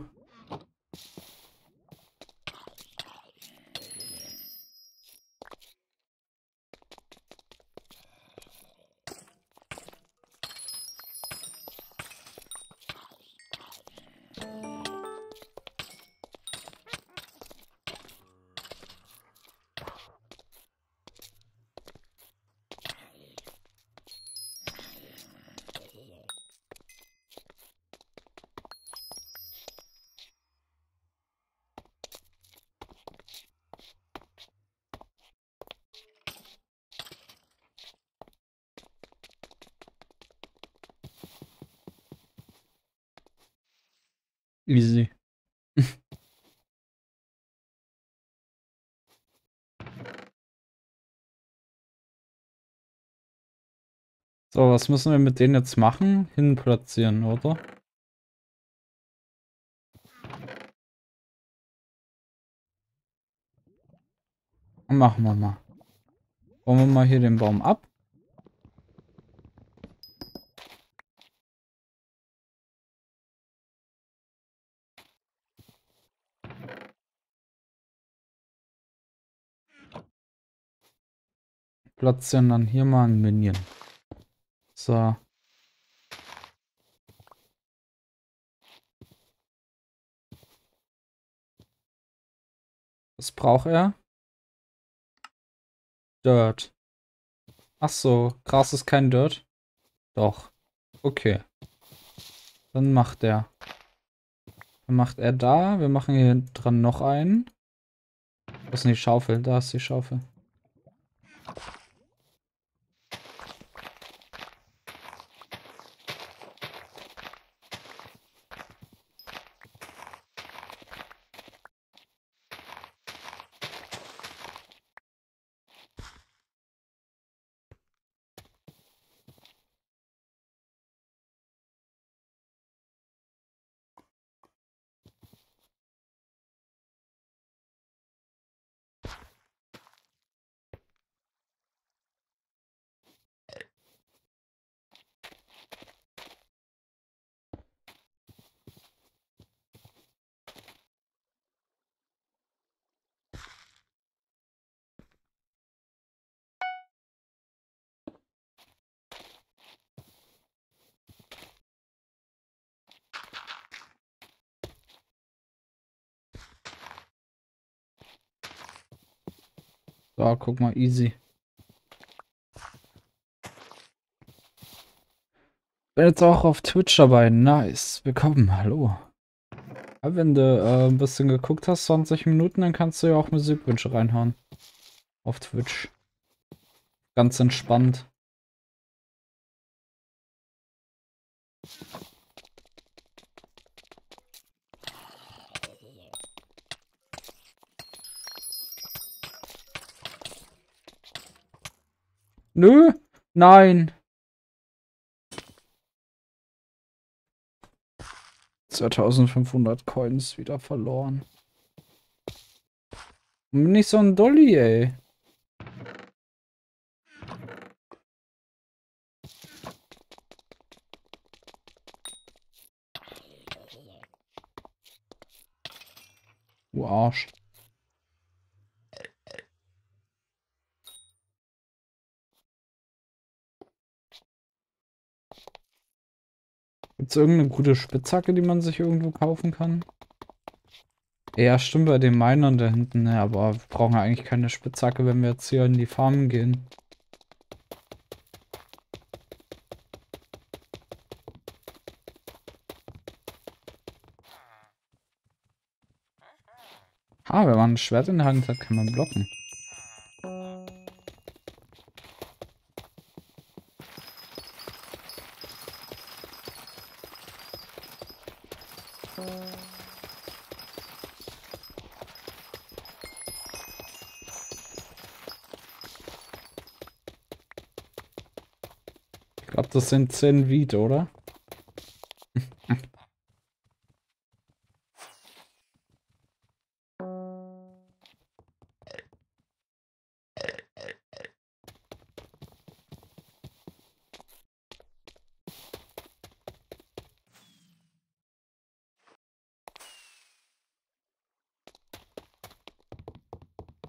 So, was müssen wir mit denen jetzt machen? Hin platzieren, oder? Machen wir mal. Bauen wir mal hier den Baum ab. Platzieren dann hier mal ein Minion. So. Was braucht er? Dirt. Ach so, Gras ist kein Dirt? Doch. Okay. Dann macht er. Dann macht er da. Wir machen hier dran noch einen. Wo ist denn die Schaufel? Da ist die Schaufel. So, guck mal, easy. Bin jetzt auch auf Twitch dabei. Nice. Willkommen. Hallo. Wenn du äh, ein bisschen geguckt hast, 20 Minuten, dann kannst du ja auch Musikwünsche reinhauen. Auf Twitch. Ganz entspannt. Nö, nein. 2500 Coins wieder verloren. Bin Nicht so ein Dolly, ey. Du Arsch. Gibt es irgendeine gute Spitzhacke, die man sich irgendwo kaufen kann? Ja, stimmt bei den Minern da hinten, ne, aber wir brauchen ja eigentlich keine Spitzhacke, wenn wir jetzt hier in die Farmen gehen. Ah, wenn man ein Schwert in der Hand hat, kann man blocken. das sind 10 Wied, oder?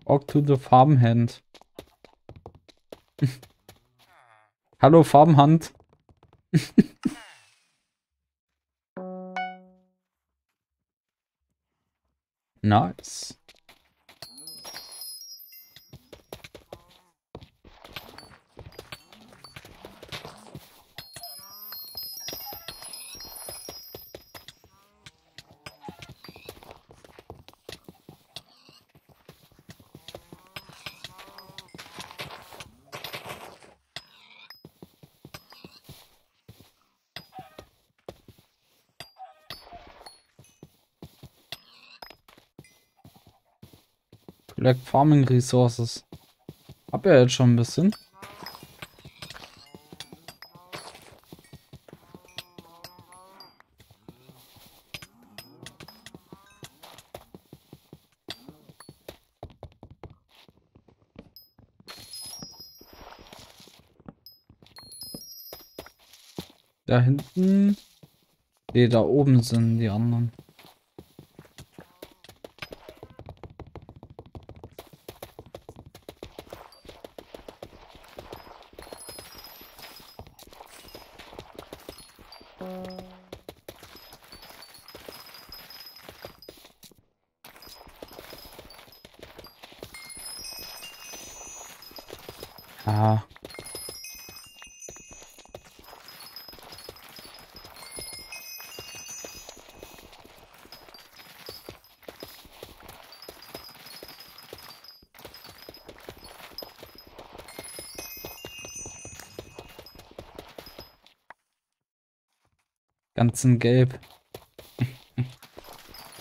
Walk to the farmhand. Hallo Farmhand. nice. Collect Farming Resources. Hab ja jetzt schon ein bisschen. Da hinten. Ne, da oben sind die anderen. Ganzen gelb.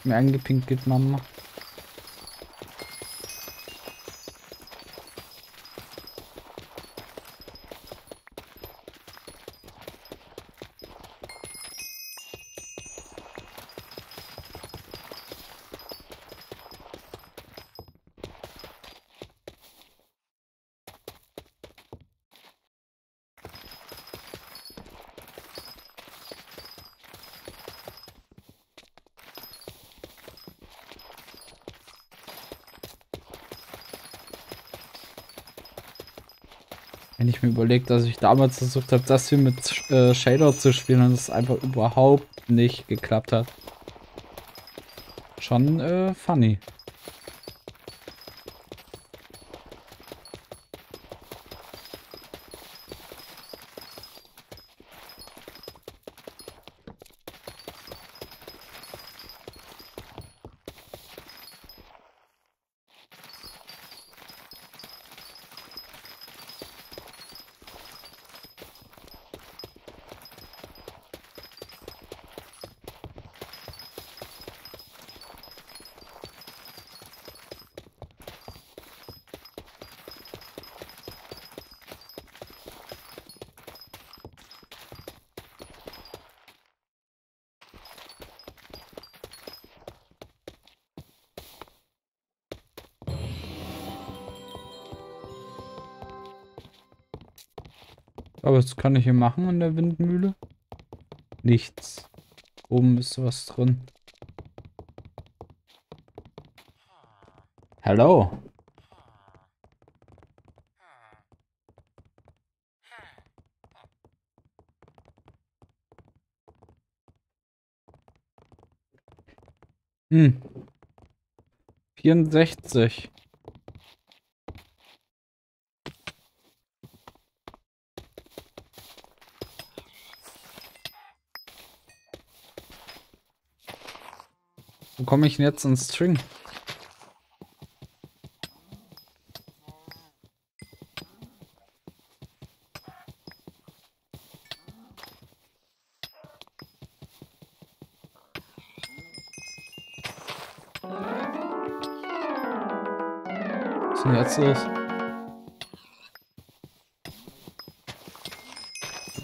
Mir angepinkelt, Mama. Wenn ich mir überlege, dass ich damals versucht habe, das hier mit äh, Shader zu spielen und es einfach überhaupt nicht geklappt hat. Schon äh, funny. Was kann ich hier machen an der Windmühle? Nichts. Oben ist was drin. Hallo. Hm. 64. komme ich denn jetzt ins String? Was ist denn jetzt los?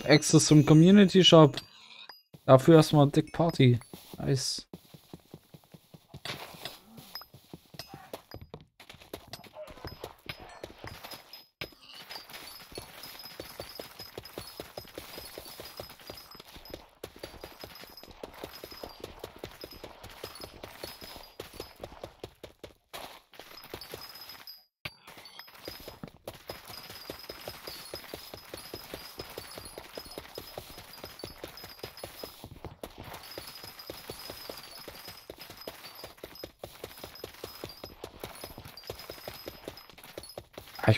Access zum Community Shop. Dafür erstmal Dick Party. Nice.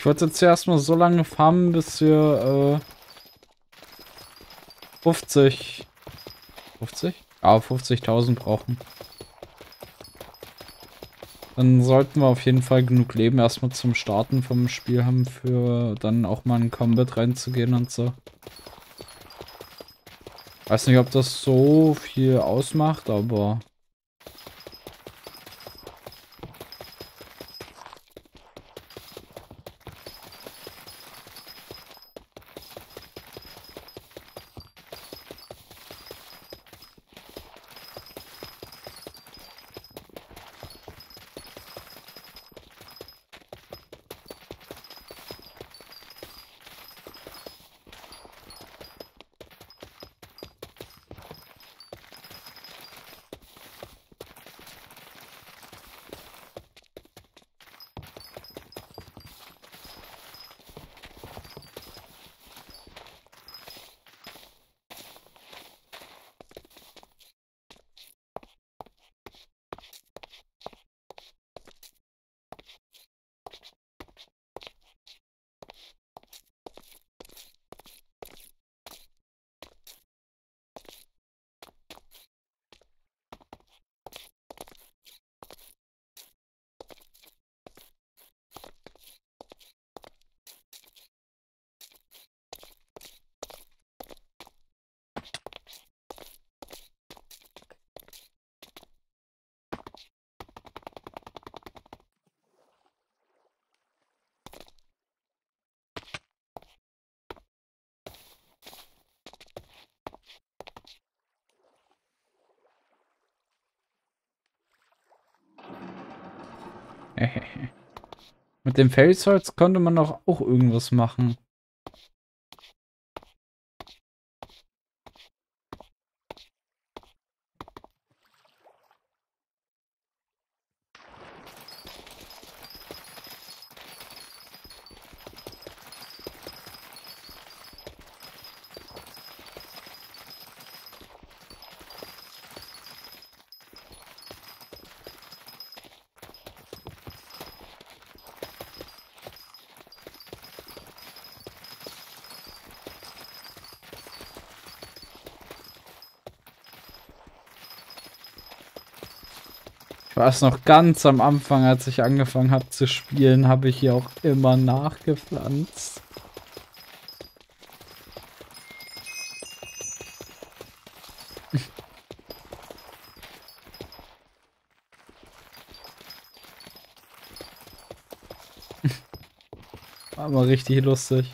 Ich würde jetzt erstmal so lange farmen, bis wir äh, 50. 50? Ja, 50.000 brauchen. Dann sollten wir auf jeden Fall genug Leben erstmal zum Starten vom Spiel haben, für dann auch mal in Combat reinzugehen und so. Weiß nicht, ob das so viel ausmacht, aber Mit dem Felsholz konnte man doch auch irgendwas machen. Weiß noch ganz am Anfang, als ich angefangen habe zu spielen, habe ich hier auch immer nachgepflanzt. War mal richtig lustig.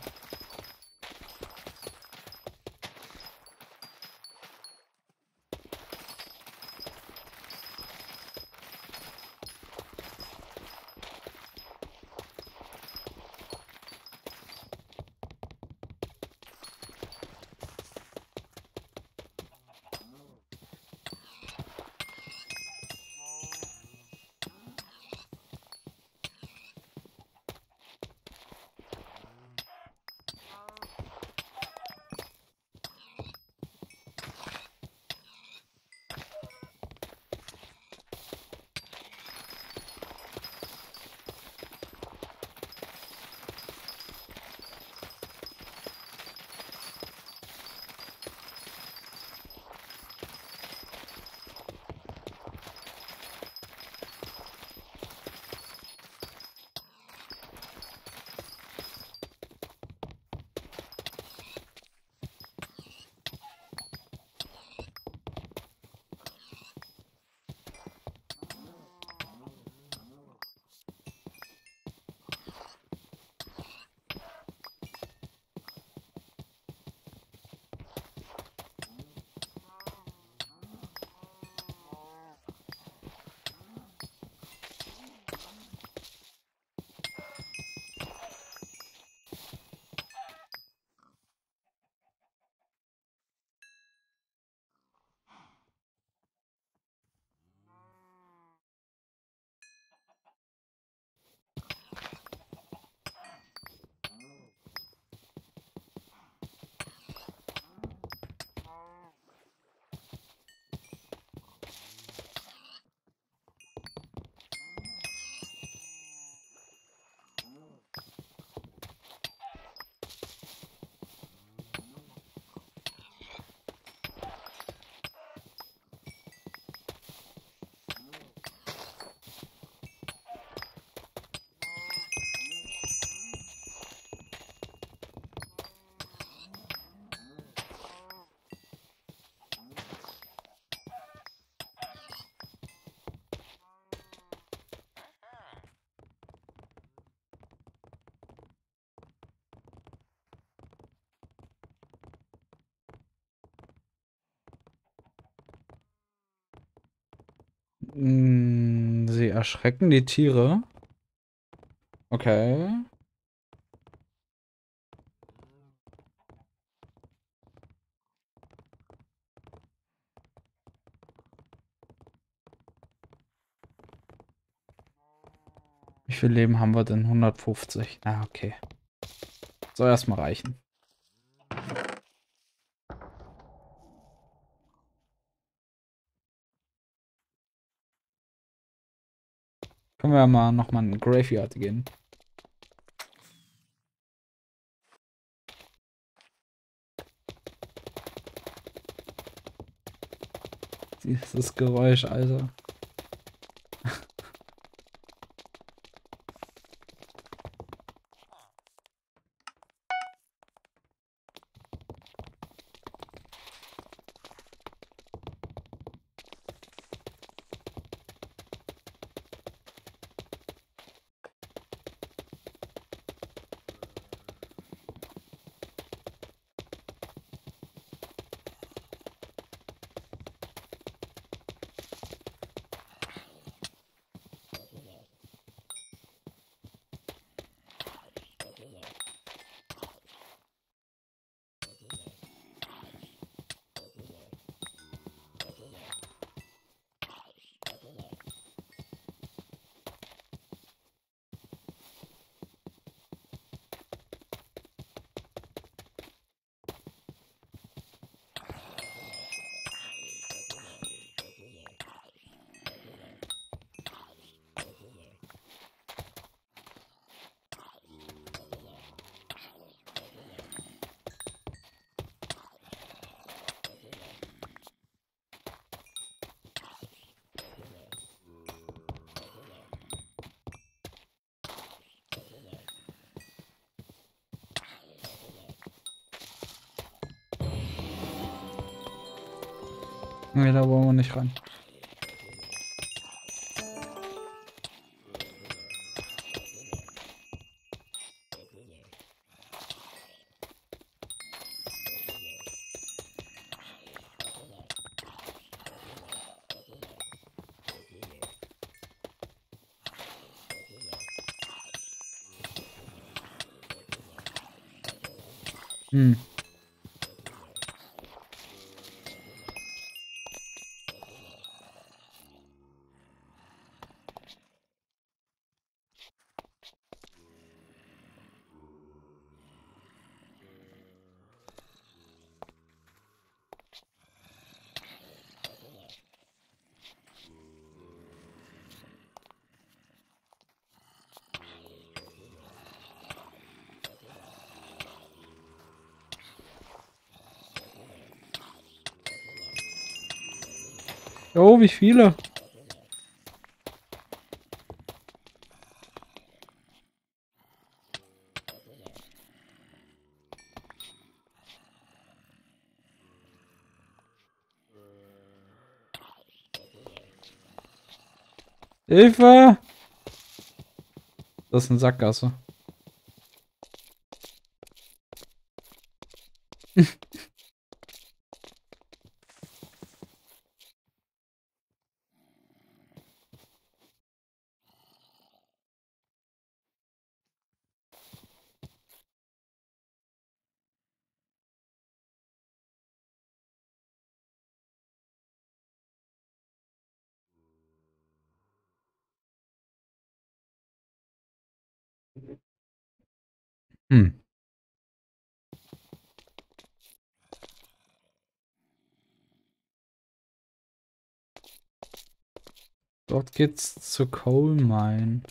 Erschrecken die Tiere. Okay. Wie viel Leben haben wir denn? 150. Na, okay. Soll erstmal reichen. Können wir ja mal nochmal in Graveyard gehen. Dieses Geräusch, Alter. Nee, da wollen wir nicht ran. Oh, wie viele? Hilfe! Das ist eine Sackgasse. Hm. Dort geht's zur Coal Mine.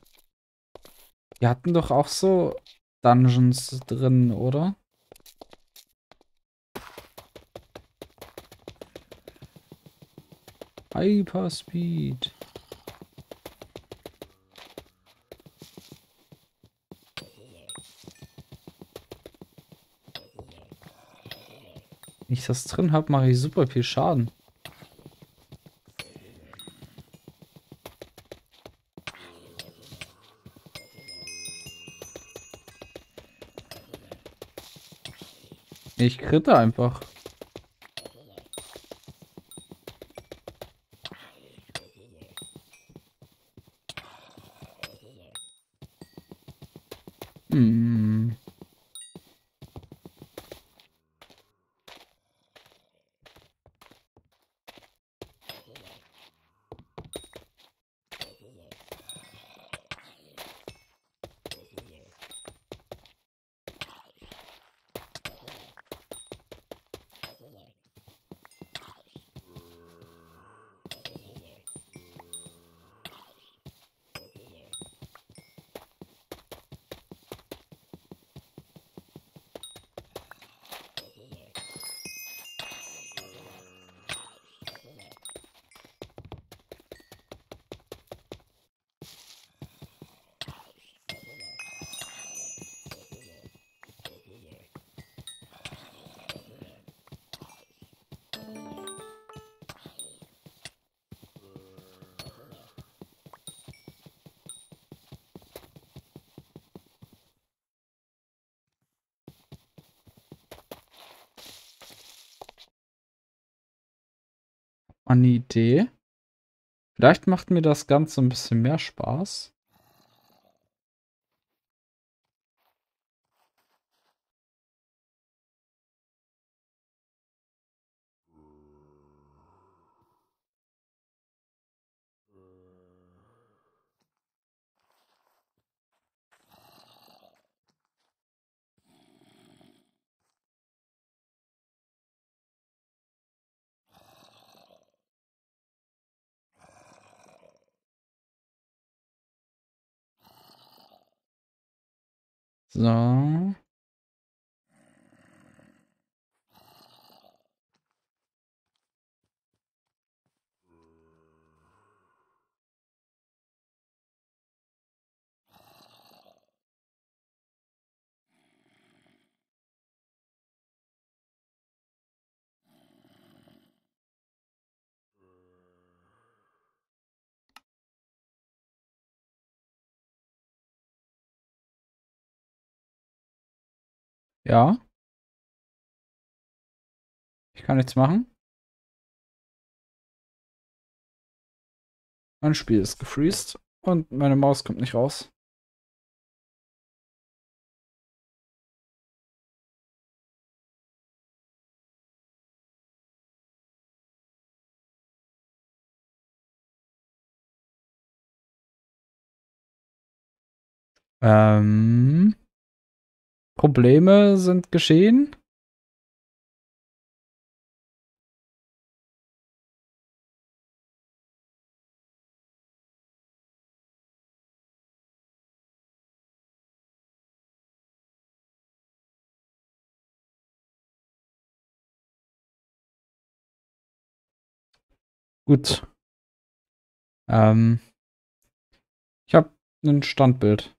Wir hatten doch auch so Dungeons drin, oder? Hyperspeed. Ich das drin habe, mache ich super viel Schaden. Ich kritte einfach. Eine Idee. Vielleicht macht mir das Ganze ein bisschen mehr Spaß. So. Ja. Ich kann nichts machen. Mein Spiel ist gefreezed und meine Maus kommt nicht raus. Ähm, Probleme sind geschehen. Gut. Ähm, ich habe ein Standbild.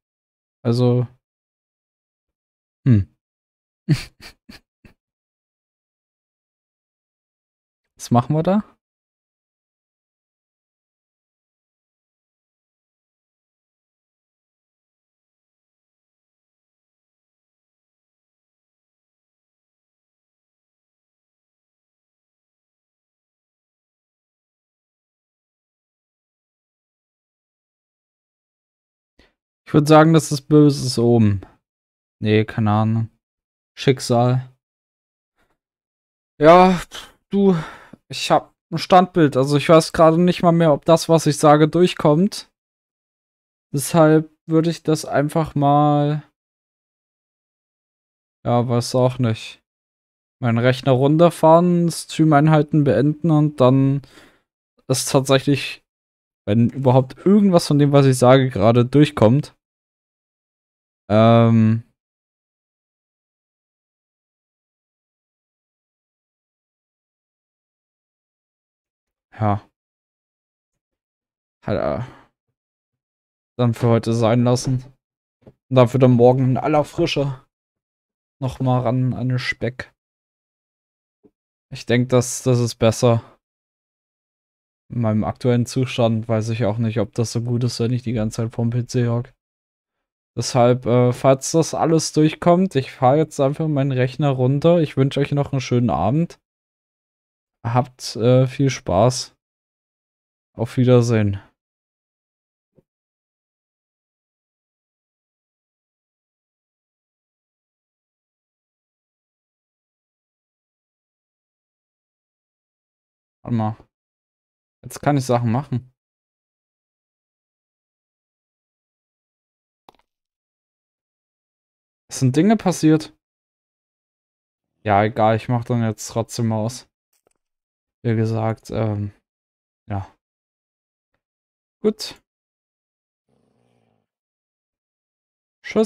Also. Hm. Was machen wir da? Ich würde sagen, das ist böses oben. Nee, keine Ahnung. Schicksal. Ja, du, ich hab ein Standbild. Also ich weiß gerade nicht mal mehr, ob das, was ich sage, durchkommt. Deshalb würde ich das einfach mal. Ja, weiß auch nicht. Meinen Rechner runterfahren, Stream-Einheiten beenden und dann ist tatsächlich, wenn überhaupt irgendwas von dem, was ich sage, gerade durchkommt, ähm. Ja. Halt, äh, dann für heute sein lassen. Und dafür dann morgen in aller Frische nochmal ran an den Speck. Ich denke, das, das ist besser. In meinem aktuellen Zustand weiß ich auch nicht, ob das so gut ist, wenn ich die ganze Zeit vom PC hocke. Deshalb, äh, falls das alles durchkommt, ich fahre jetzt einfach meinen Rechner runter. Ich wünsche euch noch einen schönen Abend. Habt äh, viel Spaß. Auf Wiedersehen. Warte mal. Jetzt kann ich Sachen machen. Es sind Dinge passiert. Ja, egal, ich mach dann jetzt trotzdem aus ja gesagt, ähm, ja. Gut. Tschüss.